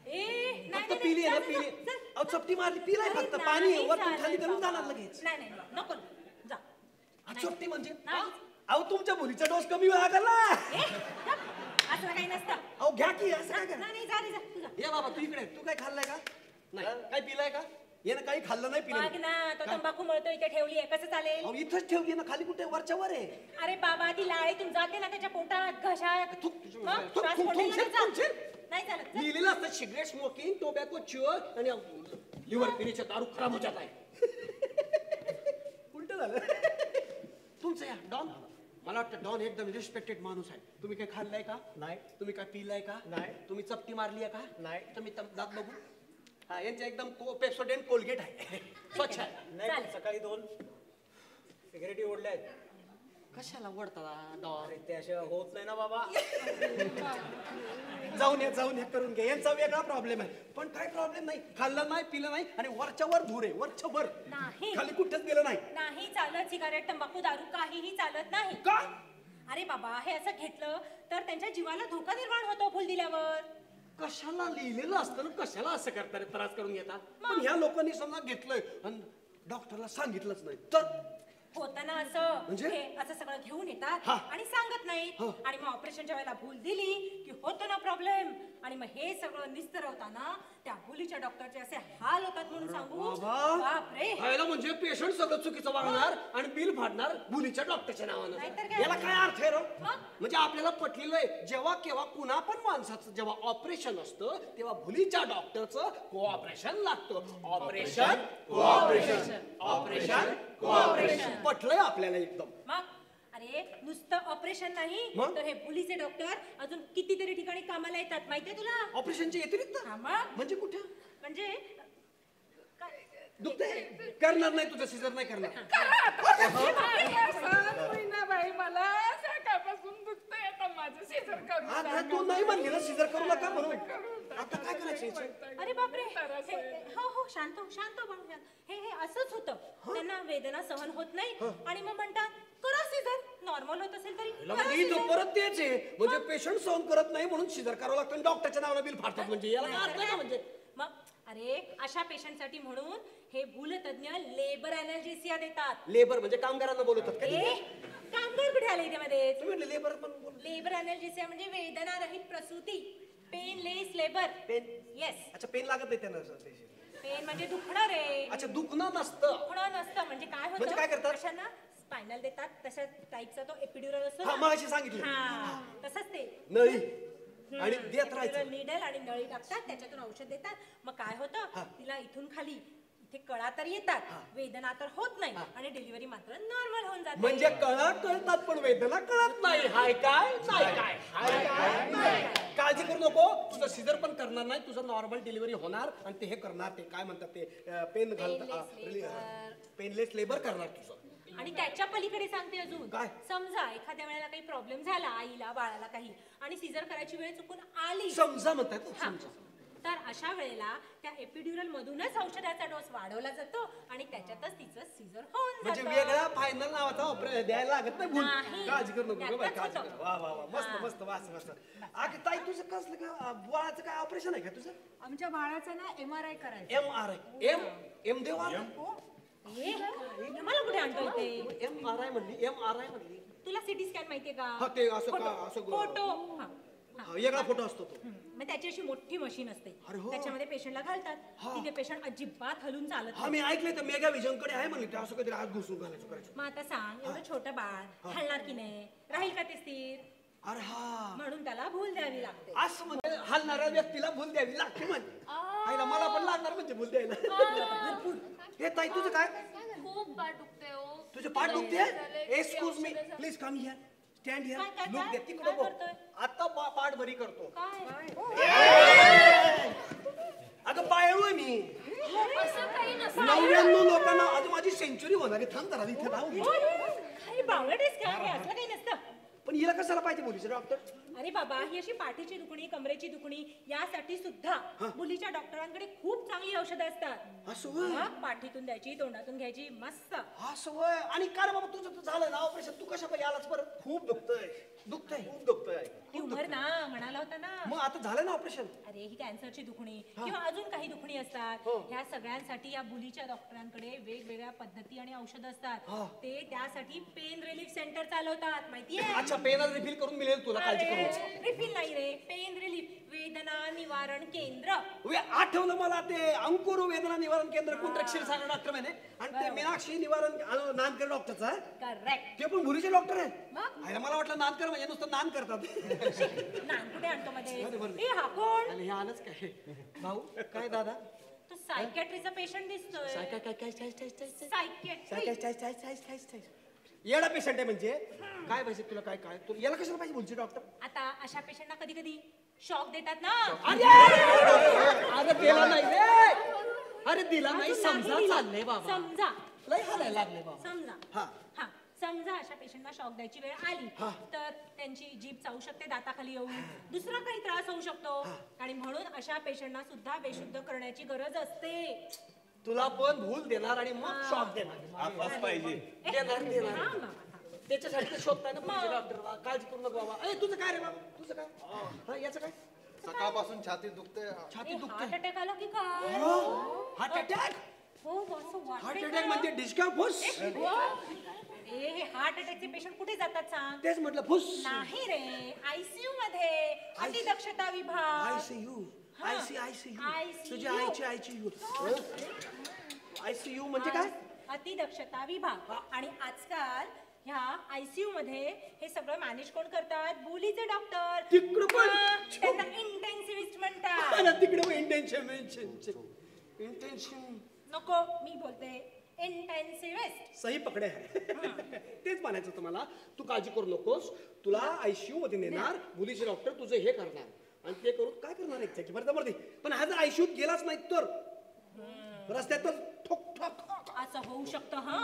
फक्त नाही, पिली आहे ना नाही, पिली. अहो चपटी मारली पिलाय फक्त. पाणी वरतून खाली करून. जाणार लगेच. नाही नाही नको जा. चपटी म्हणजे. अहो तुमच्या मुलीचा डोस कमी वेळा करला. असं काही नसतं. अहो घ्या की असं काय करा? नाही नाही, जा रे जा. ये बाबा तू इकडे. तू काय खाल्लंय का? नाही. काय पिलाय का? यानं काही खाल्लं नाही पिलं. ना तो तंबाखू मळतो इथे ठेवली आहे. कसं चालेल? अहो इथंच ठेवली ना खाली कुठे? वरच्या वर आहे. अरे बाबा ती लाळीतून जाते ना त्याच्या पोटात घशात. श्वास नाही चालत चल. लिहिलेलं असतं सिगरेट स्मोकिंग टोबॅको च्युअर आणि लिव्हर पिण्याच्या दारू खराब हो जात आहे. *laughs* उलट झालं. तुमचं या डॉन. मला वाटतं डॉन एकदम रिस्पेक्टेड माणूस आहे. तुम्ही काय खाल्लाय का? नाही. तुम्ही काय पिलाय का? नाही. तुम्ही चपटी मारली आहे का? नाही. तर मी तम- दात बघू. हा यांचं एकदम पेप्सोडेंट कोलगेट आहे. *laughs* स्वच्छ आहे. नाही. सकाळी दोन. सिगरेटी ओढल्या आहेत कशाला वडता डॉन अरे ते अशा होत नाही ना बाबा. जाऊन या जाऊन या करून घ्या यांचा वेगळा प्रॉब्लेम आहे. पण काय प्रॉब्लेम नाही? खाल्लं नाही पिलं नाही आणि वरच्या वर धूर आहे. वरच्या वर. नाही. खाली कुठेच गेलं नाही. नाही चालत सिगारेट तंबाखू दारू काहीही चालत नाही. का? अरे बाबा हे असं घेतलं तर त्यांच्या जीवाला धोका निर्माण होतो फुल दिल्यावर. कशाला लिहिलेलं असतं ना? कशाला असं करता रे? त्रास करून घेता? पण ह्या लोकांनी समजा घेतलंय. आणि डॉक्टरला सांगितलंच नाही. तर? होतं ना असं म्हणजे? हे असं सगळं घेऊन येतात हा. आणि सांगत नाहीत हा. आणि मग ऑपरेशनच्या वेळेला भूल दिली की होतो ना प्रॉब्लेम आणि मग हे सगळं निस्तरवताना त्या भुलीच्या डॉक्टरचे असे हाल होतात म्हणून सांगू. बापरे. व्हायला म्हणजे पेशंट सगळं चुकीचं वागणार आणि बिल फाडणार मुलीच्या डॉक्टरच्या नावानं? याला काय अर्थ आहे रो? म्हणजे आपल्याला पटलेलं आहे जेव्हा केव्हा कुणा पण माणसाचं जेव्हा ऑपरेशन असतं तेव्हा भुलीच्या डॉक्टरचं कोऑपरेशन लागतं. ऑपरेशन कोऑपरेशन ऑपरेशन कोऑपरेशन पटलंय आपल्याला एकदम. अरे नुसतं ऑपरेशन नाही मग? तर हे पोलीचे डॉक्टर अजून कितीतरी ठिकाणी कामाला येतात. माहितीये तुला? ऑपरेशनच्या व्यतिरिक्त? हा मग? म्हणजे कुठे? म्हणजे दुखतंय? करणार नाही तुझं सिजर नाही करणार. बाई मला सकाळपासून दुखतंय आता माझं सीझर करून आता तू नाही म्हणली ना सिजर करू नका म्हणून. आता काय करायचं याचं? अरे बापरे. हे- हे- हो हो शांत हो शांत हो, बाळू, शांत. हे. हे असंच होतं. त्यांना वेदना सहन होत नाही. आणि मग म्हणतात करा सीझर नॉर्मल होत असेल तरी करा म्हणजे caesar." परत तेच आहे. म्हणजे पेशंट सहन करत नाही म्हणून सिजर करावं लागतं आणि डॉक्टरच्या नावानं बिल फाडतात म्हणजे. याला काय अर्थ आहे का म्हणजे? मग अरे अशा पेशंटसाठी म्हणून हे भूलतज्ञ लेबर अनर्जेसिया देतात. लेबर म्हणजे कामगारांना बोलवतात का ए कामगार कुठे आले इथे मध्ये तुम्ही म्हटले लेबर पण बोल लेबर अनर्जेसिया म्हणजे वेदना रहित प्रसूती. पेनलेस लेबर पेन येस अच्छा पेन लागत नाही त्यांना. पेन म्हणजे दुखणं रे. अच्छा दुखणं नसतं. दुखणं नसतं. म्हणजे काय होतं? म्हणजे काय करतात? कशांना? स्पायनल देतात. तशा टाईपचा तो एपिड्युरल असतो हा ना. मगाशी सांगितलं. हा तसंच ते. नळी. आणि देत राहायचं. निडल आणि नळी टाकतात. त्याच्यातून औषध देतात. मग काय होतं? तिला इथून खाली इथे कळा तर येतात. वेदना तर होत नाही आणि डिलिव्हरी मात्र नॉर्मल होऊन जाते. म्हणजे कळा कळतात पण वेदना कळत नाही. हाय काय? नाही काय? हाय काय? नाही काय. काळजी करू नको. तुझं सिजर पण करणार नाही. तुझं नॉर्मल डिलिव्हरी होणार आणि ते हे करणार ते. काय म्हणतात ते? पेन घालतात पेनलेस लेबर करणार तुझं. आणि त्याच्या पलीकडे सांगते अजून. काय? समजा एखाद्या वेळेला काही प्रॉब्लेम झाला आईला बाळाला काही आणि सीझर करायची वेळ चुकून आली. समजा म्हणतात. समजा. तर अशा वेळेला त्या एपिड्युरल मधूनच औषधाचा डोस वाढवला जातो आणि त्याच्यातच तिचं सीझर होऊन म्हणजे जातं. वेगळा फायनल नावाचा ऑपरेशन द्यायला लागत नाही भूल नाही. काळजी करू नको गं बाई, त्यातच काळजी होतं. करू. वा वा वा. मस्त हा. मस्त वास मस्त अगं ताई तुझं कसलं का बाळाचं काय ऑपरेशन आहे का तुझं? आमच्या बाळाचं ना एम आर आय करायचं. M R I M M Dev R A, मला कुठे आणतो इथे एम आर आय म्हणली एम आर आय म्हणली. तुला सिटी स्कॅन माहितीये का? हा, ते असं का- असं ग- फोटो. हा. हा, वेगळा फोटो असतो तो. मग त्याची अशी मोठी मशीन असते. अरे हो. त्याच्यामध्ये पेशंटला घालतात. तिथे पेशंट अजिबात हलून चालत हा मी ऐकलंय तर मेगा विजनकडे आहे म्हणली ते असं काहीतरी आत घुसून घालायचं करायचं. मग आता सांग एवढं छोटं बाळ हलणार की नाही? राहील का ते स्थिर? अरे हा. म्हणून त्याला भूल द्यावी लागते. असं म्हणजे हलणाऱ्या व्यक्तीला भूल द्यावी लागते म्हणजे आईला मला पण लागणार म्हणजे भूल द्यायला. हे ताई तुझं काय? खूप पाठ दुखते हो. तुझे पाठ दुखते? Excuse me please come here stand काय, हियर काय, लुक काय? दे तिकडे काय बघ. करतोय? आता पा- पाठ बरी करतो. काय? अगं मी असं काही नसतं नव्याण्णव लोकांना अजून माझी सेंचुरी होणार आहे. थांब जरा इथे राहू. दे. काही बावळटेस का हे असलं काही नसतं. पण हिला कशाला पाहिजे बोलीचे डॉक्टर अरे बाबा ही अशी पाठीची दुखणी कमरेची दुखणी यासाठी सुद्धा मुलीच्या डॉक्टरांकडे खूप चांगली औषधं असतात. असं होय मग पाठीतून द्यायची तोंडातून घ्यायची मस्त. असं होय आणि काय रे बाबा तुझं तर झालं ना ऑपरेशन तू कशा पाहिजे आलाच परत खूप दुखतंय. दुखतंय? खूप दुखतंय. ट्युमर ना म्हणाला होता ना. मग आता झालं ना ऑपरेशन? अरे ही कॅन्सरची दुखणी किंवा अजून काही दुखणी असतात. ह्या सगळ्यांसाठी या मुलीच्या डॉक्टरांकडे वेगवेगळ्या पद्धती आणि औषधं असतात. ते त्यासाठी पेन रिलीफ सेंटर चालवतात. माहितीये? अच्छा पेनर रिफिल करून मिळेल तुला काळजी करू. रिफिल नाही रे. पेन रिलीफ वेदना निवारण केंद्र. वे आठवलं मला ते अंकुर वेदना निवारण केंद्र कुंट्रक्षीर सांगा डॉक्टर म्हणे आणि ते मीनाक्षी निवारण अ, नानकर डॉक्टरचा आहे करेक्ट ते पण मुलीचे डॉक्टर आहे मग? मला वाटलं नानकर म्हणजे नुसतं नान करतात. नान कुठे आणतो मध्ये? *laughs* बरं, बरं. ए हा कोण? आणि हे आलंच काय? भाऊ काय दादा? तो सायकॅट्रीचा पेशंट दिसतोय. काय काय काय काय काय काय काय काय सायकॅट्री काय काय काय काय काय काय येडा पेशंट आहे म्हणजे. काय पाहिजे तुला काय काय? तू याला कशाला पाहिजे बोलची डॉक्टर आता अशा पेशंटना कधी कधी शॉक देतात ना. अरे! दिला नाही रे! अरे दिला नाही समजा. चाललंय बाबा. समजा. लय हालायला लागले बाबा. समजा. हा. हा. समजा अशा पेशंटला शॉक द्यायची वेळ आली तर त्यांची जीभ चावू शकते दाताखाली येऊन. दुसरा काही त्रास होऊ शकतो. आणि म्हणून अशा पेशंटना सुद्धा बेशुद्ध करण्याची गरज असते. तुला पण भूल देणार आणि मग शॉक देणार. आपास पाहिजे. देणार देणार. हा, हा. त्याच्यासाठी तर शोधताय ना पुढचे डॉक्टर काळजी करू नको बाबा. ए तुझं काय रे बाबा? तुझं काय? हा. याचं काय? सकाळपासून छाती दुखते. छाती ए, दुखते. हार्ट अटॅक आला की काय? Heart attack? हो असं हार्ट वाटतंय अटॅक का? म्हणजे डिस्का फुस. ए हे. हार्ट अटॅकचे पेशंट कुठे जातात सांग? तेच म्हटलं फुस. नाही रे. आयसीयू मध्ये. अतिदक्षता विभाग. आयसीयू. हा. IC ICU. ICU. तुझ्या आईची आयसीयू आयसीयू म्हणजे काय? अतिदक्षता विभाग आणि आजकाल ह्या आयसीयू मध्ये हे सगळं मॅनेज कोण करतात? बोलीचे डॉक्टर तिकडं पण. त्यांना इंटेन्सिव्हिस्ट म्हणतात. अरे तिकडे इंटेन्शन इंटेन्शन नको मी बोलते इंटेन्सिव्हिस्ट सही पकडे आहे *laughs* तेच म्हणायचं होतं मला तू काळजी करू नकोस. तुला आयसीयू मध्ये नेणार मुलीचे डॉक्टर तुझं हे करणार. आणि ते करून काय करणार एक्झॅक्ट बरं बरं पण हा जर आयसीयूत गेलाच नाही तर. 그랬을 때또 톡톡 असं होऊ शकतं हा?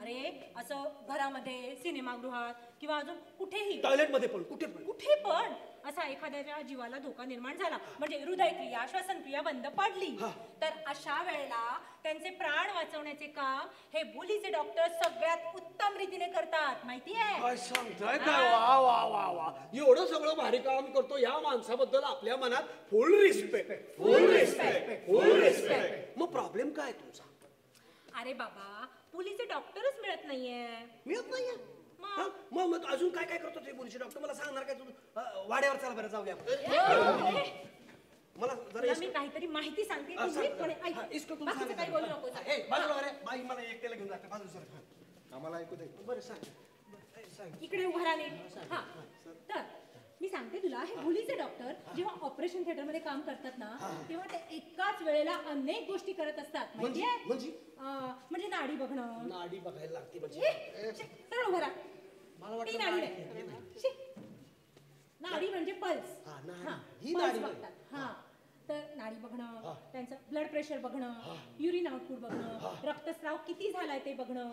अरे असं घरामध्ये सिनेमागृहात किंवा अजून कुठेही. टॉयलेटमध्ये पण कुठे पण. कुठे पण असा एखाद्याच्या जीवाला धोका निर्माण झाला. म्हणजे हृदयक्रिया श्वसनक्रिया बंद पडली. तर अशा वेळेला त्यांचे प्राण वाचवण्याचे काम हे बोलीचे डॉक्टर सगळ्यात उत्तम रीतीने करतात. सांगताय? काय वा वा वा वा. एवढं सगळं भारी काम करतो या माणसाबद्दल आपल्या मनात full respect full respect full respect मग प्रॉब्लेम काय आहे तुमचा? अरे बाबा पोलीचे डॉक्टरच मिळत नाहीये मिळत नाहीये मग? हा? मग मग अजून काय काय करतो ते मुलीचे डॉक्टर मला सांगणार काय तू अ, वाड्यावर चला बरं जाऊया. मला जरा तुला इस्क- मी काहीतरी माहिती सांगते हा, तू सांग. नीटपणे ऐक. हा, इस्क तुम्ही बाकीचं सांगा. काही बोलू नको ए, बाजूला अरे बाई मला एकट्याला घेऊन जाते बाजूला सर आम्हाला ऐकू दे बरं सांग सांग इकडे उभा राहा नीट. हा तर मी सांगते तुला हे भुलीचे डॉक्टर जेव्हा ऑपरेशन थिएटरमध्ये काम करतात ना तेव्हा ते एकाच वेळेला अनेक गोष्टी करत असतात म्हणजे म्हणजे म्हणजे नाडी बघणं नाडी बघायला लागते म्हणजे सरळ उभं राहा. मला ती वाटलं नाडी. नाही. शे. नाडी म्हणजे पल्स हा, नाडी. हा, नाडी. बघतात हा तर नाडी. बघणं त्यांचं ब्लड प्रेशर बघणं युरिन आउटपुट बघणं रक्तस्राव किती झालाय ते बघणं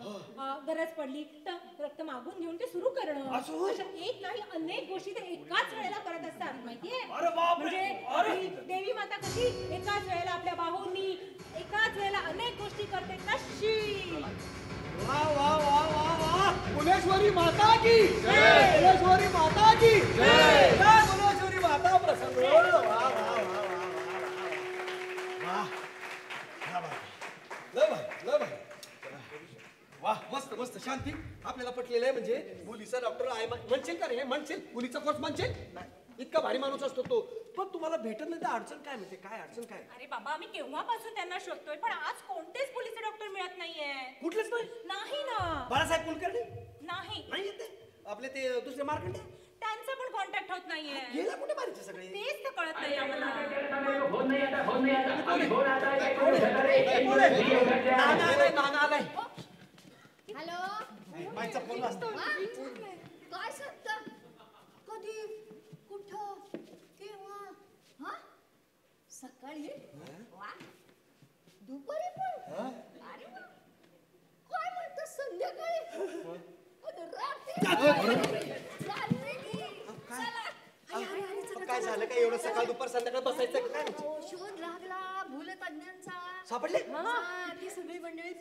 गरज पडली तर रक्त मागून घेऊन ते सुरू करणं? अशा एक नाही अनेक गोष्टी ते एकाच वेळेला करत असतात माहितीये! म्हणजे देवी माता कशी एकाच वेळेला आपल्या बाहूंनी एकाच वेळेला अनेक गोष्टी करते तशी. वा वा वा वा वा! फुलेश्वरी माता की फुलेश्वरी माता की जय! माता प्रसन्न! वा वा! वा. मस्त मस्त. शांती. आपल्याला पटलेलं आहे म्हणजे मुलीचा डॉक्टर आहे. म्हण- म्हणशील का रे? म्हणशील? मुलीचा कोर्स म्हणशील? इतका भारी माणूस असतो तो. पण तुम्हाला भेटत नाही तर अडचण काय म्हणते काय अडचण काय? अरे बाबा आम्ही केव्हापासून त्यांना शोधतोय? पण आज कोणतेच पोलीस डॉक्टर मिळत नाहीये. कुठलेच नाही नाही ना. बाळासाहेब कुलकर्णी? नाही. नाही येते आपले ते दुसरे मार्कंडे? त्यांचा पण कॉन्टॅक्ट होत नाहीये. गेला कुठे बारीचे सगळे? तेच तर कळत नाही आम्हाला. नाना आलाय नाना आलाय. हॅलो? बाईचा फोन वाजतो वा? काय सांगता कधी? कुठं? केव्हा? हा? सकाळी? वा. दुपारी पण? अरे वा. काय म्हणतो संध्याकाळी? रात्री. काय झालं. काय? एवढं सकाळ दुपार संध्याकाळ बसायचं काय? शोध लागला भूलतज्ञांचा सापडले? हा, ती सगळी मंडळी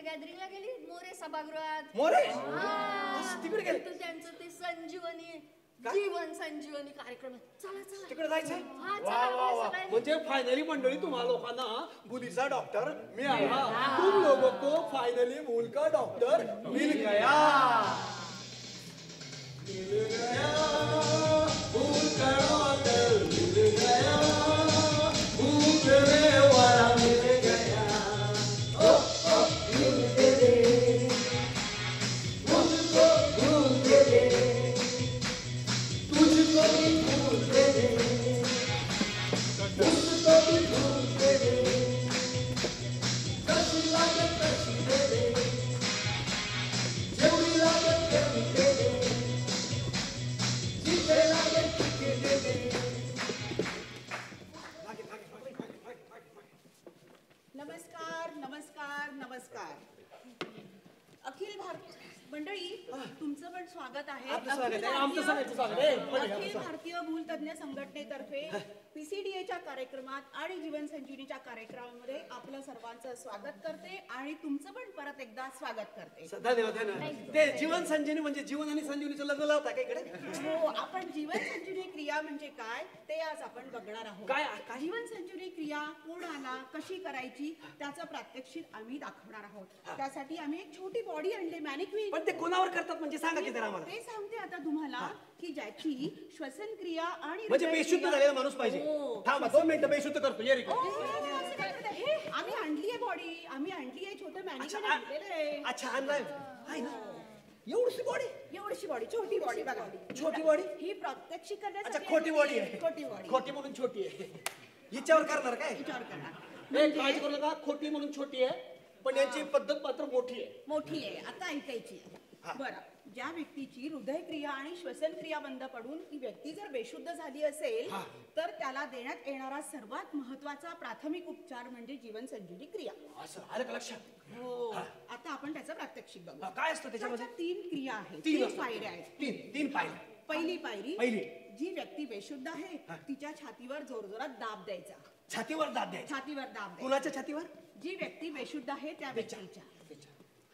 गॅदरिंगला गेली. मोरे सभागृहात. मोरे? हा. तिकडे गेले? तिथं त्यांचं ते संजीवनी जीवन संजीवनी कार्यक्रम. आहे. चला चला. तिकडे जायचंय? हा, वा चला, वा वा सगळ्यांनी. म्हणजे फायनली मंडळी तुम्हा लोकांना मुलीचा डॉक्टर मिळाला. तुम लोगों को फायनली मूल का डॉक्टर मिल गया. मिल गया. मूल का मंडळी तुमचं पण स्वागत आहे. अखिल भारतीय- स्वागत आहे. भारतीय भूलतज्ञ संघटनेतर्फे पीसीडीएच्या कार्यक्रमात आणि जीवन संजीवनीच्या कार्यक्रमामध्ये आपलं सर्वांचं स्वागत करते आणि तुमचं पण परत एकदा स्वागत करते. ते जीवन संजीवनी म्हणजे जीवन आणि संजीवनीचं लग्न लावता का इकडे? हो आपण जीवन संजीवनी क्रिया म्हणजे काय ते आज आपण बघणार आहोत. काय? काय जीवन संजीवनी क्रिया कोणाला कशी करायची त्याचं प्रात्यक्षिक आम्ही दाखवणार आहोत. त्यासाठी आम्ही एक छोटी बॉडी आणली मॅनिक्विन पण ते कोणावर करतात म्हणजे सांगा की जरा आम्हाला. ते सांगते आता तुम्हाला. की ज्याची श्वसन क्रिया आणि म्हणजे बेशुद्ध झालेला माणूस पाहिजे. हो. थांबा दोन मिनिटं बेशुद्ध करतो. ये रे ओ, असं काय करताय? हे, आम्ही आणली आहे बॉडी आम्ही आणली आहे छोटं अच्छा मॅनिक्विन आ- आणलेलं आहे. अच्छा आणलाय आहे ना. एवढीशी बॉडी एवढीशी बॉडी छोटी बॉडी बघा. छोटी बॉडी ही प्रात्यक्षिक अच्छा करण्यासाठी खोटी आणली बॉडी आहे. खोटी बॉडी खोटी म्हणून छोटी आहे. हिच्यावर करणार काय? विचार करा. नाही काळजी करू नका. खोटी म्हणून छोटी आहे पण यांची पद्धत मात्र मोठी आहे. मोठी आहे. आता ऐकायची आहे. बरं. ज्या व्यक्तीची हृदयक्रिया आणि श्वसनक्रिया बंद पडून ती व्यक्ती जर बेशुद्ध झाली असेल तर त्याला देण्यात येणारा सर्वात महत्त्वाचा प्राथमिक उपचार म्हणजे जीवन संजीवनी क्रिया. असं आलं का लक्षात? हो. आता आपण त्याचं प्रात्यक्षिक बघू. हा, काय असतं त्याच्यामध्ये? त्याच्यात तीन क्रिया आहेत. तीन तीन असतात. पायऱ्या आहेत. तीन तीन पायऱ्या. पहिली पायरी पहिली. जी व्यक्ती बेशुद्ध आहे तिच्या छातीवर जोरजोरात दाब द्यायचा. छातीवर दाब द्यायचा. छातीवर दाब द्यायचा. कुणाच्या छातीवर? जी व्यक्ती बेशुद्ध आहे त्या व्यक्तीच्या.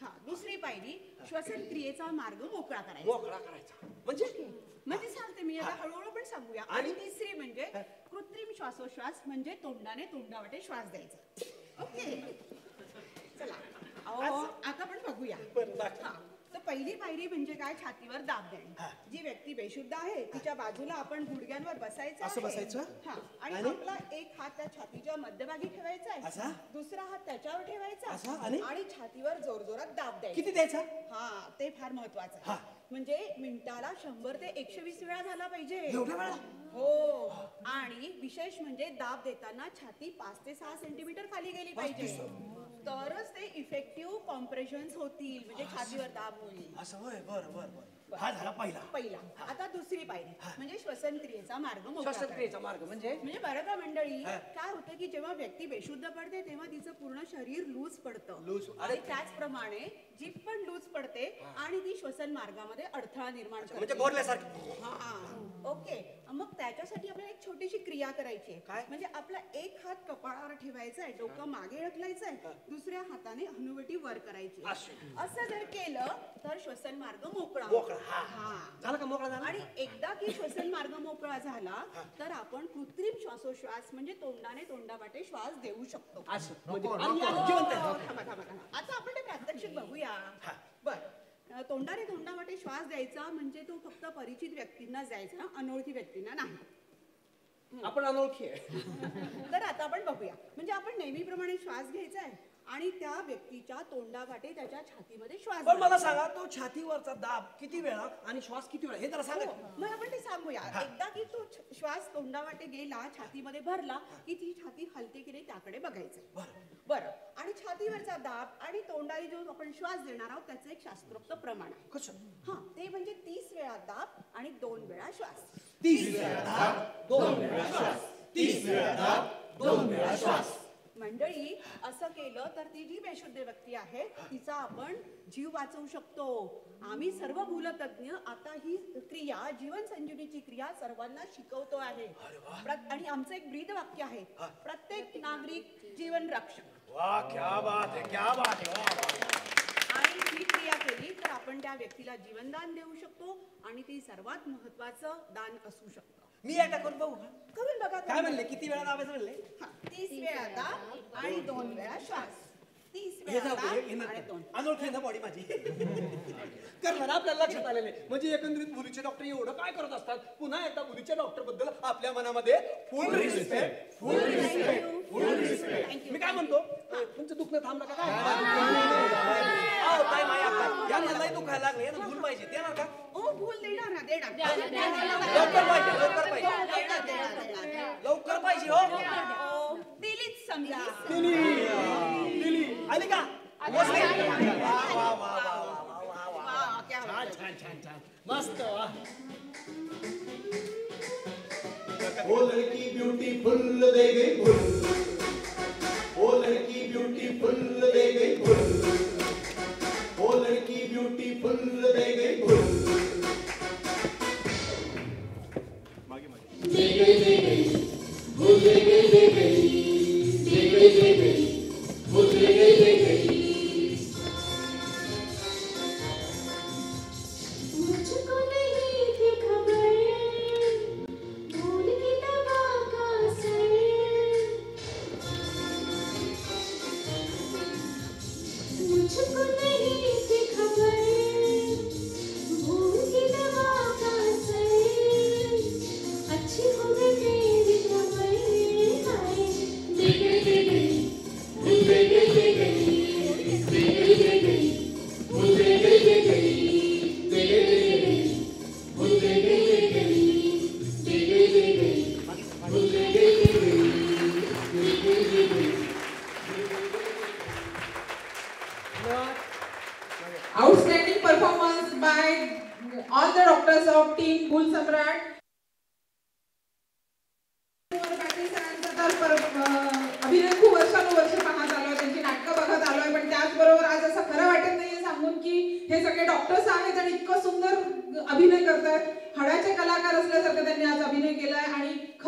हा दुसरी पायरी श्वसन क्रियेचा मार्ग मोकळा करायचा. मोकळा करायचा. म्हणजे? म्हणजे सांगते मी आता हळूहळू पण सांगूया. आणि तिसरी म्हणजे कृत्रिम श्वासोश्वास म्हणजे तोंडाने तोंडावाटे श्वास द्यायचा. ओके? चला. अहो, आता पण बघूया. पहिली पायरी म्हणजे काय छातीवर दाब देणे जी व्यक्ती बेशुद्ध आहे तिच्या बाजूला आपण गुडघ्यांवर बसायचं असं आहे. बसायचं? हा आणि आणि? आपला एक हात त्या छातीच्या मध्यभागी ठेवायचा असा? आहे दुसरा हात त्याच्यावर ठेवायचा? आणि? आणि छातीवर जोरजोरात दाब द्यायचा किती द्यायचा हा ते फार महत्वाचं हा. आहे म्हणजे मिनिटाला शंभर ते एकशे वीस वेळा झाला पाहिजे एवढ्या वेळा? हो आणि विशेष म्हणजे दाब देताना छाती पाच ते सहा सेंटीमीटर खाली गेली पाहिजे तरच ते इफेक्टिव्ह कॉम्प्रेशन होतील म्हणजे छातीवर दाब होईल. असं होय बर बर बर. हा झाला पहिला. पहिला. आता दुसरी पायरी. म्हणजे श्वसन क्रियेचा मार्ग मोकळा शस्त्रक्रियेचा मार्ग म्हणजे? म्हणजे बरं का मंडळी काय होतं की जेव्हा व्यक्ती बेशुद्ध पडते तेव्हा तिचं पूर्ण शरीर लूज पडतं. लूज. आणि त्याचप्रमाणे जीभ पण लूज पडते आणि ती श्वसन मार्गामध्ये अडथळा निर्माण म्हणजे गोरल्यासारखी हा. ओके. मग त्याच्यासाठी आपल्याला एक छोटीशी क्रिया करायची आहे. काय? म्हणजे आपला एक हात कपाळावर ठेवायचा आहे डोकं मागे ढकलायचं आहे दुसऱ्या हाताने हनुवटी वर करायची आहे. असं. असं जर केलं तर श्वसन मार्ग मोकळा मोकळा, होतो. हा. हा. झाला का मोकळा झाला? आणि एकदा की श्वसन मार्ग मोकळा झाला तर आपण कृत्रिम श्वासोश्वास म्हणजे तोंडाने तोंडावाटे श्वास देऊ शकतो. आता आपण ते प्रात्यक्षिक बघूया. बर. अं, तोंडाने तोंडावाटे श्वास द्यायचा म्हणजे तो फक्त परिचित व्यक्तींना द्यायचा अनोळखी व्यक्तींना नाही. आपण अनोळखी आहे. *laughs* तर आता आपण बघूया. म्हणजे आपण नेहमीप्रमाणे श्वास घ्यायचा आहे. आणि त्या व्यक्तीच्या तोंडावाटे त्याच्या छातीमध्ये श्वास पण मला. सांगा तो छातीवरचा दाब किती वेळा आणि श्वास किती वेळा? हे जरा सांगा. हो, मग आपण ते सांगूया. एकदा की तो छ- श्वास तोंडावाटे गेला छातीमध्ये भरला की ती छाती हलते की नाही त्याकडे बघायचं बरं. आणि छातीवरचा दाब आणि तोंडाने जो आपण श्वास देणार आहोत त्याचं एक शास्त्रोक्त प्रमाण आहे. कसं? हा ते म्हणजे तीस वेळा दाब आणि दोन वेळा श्वास. तीस वेळा दाब दोन वेळा श्वास. तीस वेळा दाब दोन वेळा श्वास. मंडळी असं केलं तर ती जी बेशुद्ध व्यक्ती आहे तिचा आपण जीव वाचवू शकतो. आम्ही सर्व भूलतज्ञ आता ही क्रिया जीवन संजीवनीची क्रिया सर्वांना शिकवतो आहे. आणि आमचं एक ब्रीद वाक्य आहे. प्रत्येक नागरिक जीवन रक्षक. आणि ही क्रिया केली तर आपण त्या व्यक्तीला जीवनदान देऊ शकतो आणि ती सर्वात महत्वाचं दान असू शकतं. मी एकदा करून बघू का? करून बघा काय म्हणले? किती वेळा दाबायचं म्हणले? हा, तीस वेळा दाब आणि दोन वेळा श्वास. तीस हे वेळा जाऊ दे, हे- हे दाब आणि नंतर. दोन. अनोळखी आहे ना बॉडी माझी. *laughs* करणार आपल्याला लक्षात आलेले म्हणजे एकंदरीत मुलीचे डॉक्टर एवढं काय करत असतात? पुन्हा एकदा मुलीच्या डॉक्टरबद्दल आपल्या मनामध्ये full respect full respect full respect मी काय म्हणतो? अं, तुमचं दुखणं थांबलं का काय? अहो, काय माया काय? यांना लय दुखायला लागलं यांना भूल पाहिजे. देणार का? भूल देणार ना देणार. लवकर पाहिजे लवकर पाहिजे. देणार, देणार, देणार. लवकर पाहिजे हो. दिलीच समजा. दिली दिली आली का? बसली? वा, वा, वा, वा, वा, वा, वा, वा. वा, क्या बात छान छान छान छान. मस्त वा. वो लड़की ब्यूटीफुल दे गई फुल। वो लड़की ब्यूटीफुल दे गई फुल।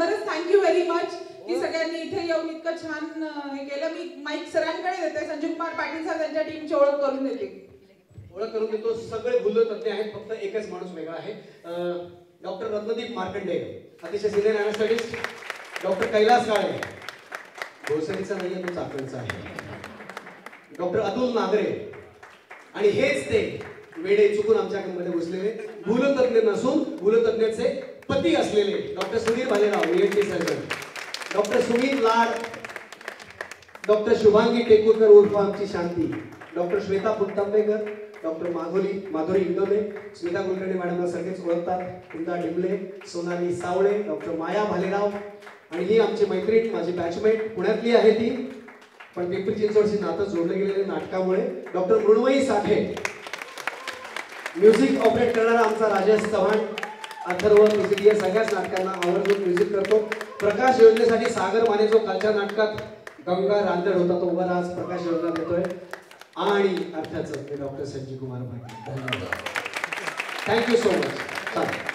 खरंच थँक्यू व्हेरी मच की सगळ्यांनी इथे येऊन इतकं छान हे केलं. मी माईक सरांकडे देते. संजीव कुमार पाटील सर त्यांच्या टीमची ओळख करून देते. ओळख करून देतो. सगळे भूलतज्ञ आहेत. फक्त एकच माणूस वेगळा आहे. डॉक्टर रत्नदीप मार्कंडे अतिशय senior anaesthetist doctor Kailas Kale. भोसरीचा नाहीये तो चाकणचा आहे. डॉक्टर अतुल नागरे. आणि हेच ते वेडे चुकून आमच्यामध्ये घुसलेले भूलतज्ञ नसून भूलतज्ञाचे पती असलेले doctor Sunil Bhalerao N T surgeon doctor Sunil Lad doctor Shubhangi Tekurkar उर्फ आमची शांती. डॉक्टर श्वेता पुट्टांबेकर डॉक्टर माधुरी माधुरी इंदोले स्मिता कुलकर्णी मॅडमला सगळेच ओळखतात. कुंदा डिमले सोनाली सावळे डॉक्टर माया भालेराव. आणि ही आमची मैत्रीण माझी बॅचमेट पुण्यातली आहे ती पण पिंपरी चिंचवडशी नातं जोडलं गेलेले नाटकामुळे. Doctor Mrunmayi Sathe. Music operate करणारा आमचा राजेश चव्हाण. अथर्व म्युझिक या सगळ्याच नाटकांना आवर्जून विजिट करतो. प्रकाश योजनेसाठी सागर माने जो कालच्या नाटकात गंगा रांदड होता तो उभा आज प्रकाश योजना देतोय आणि अर्थाचं ते डॉक्टर संजीव कुमार पाटील धन्यवाद. थँक्यू सो मच चालेल.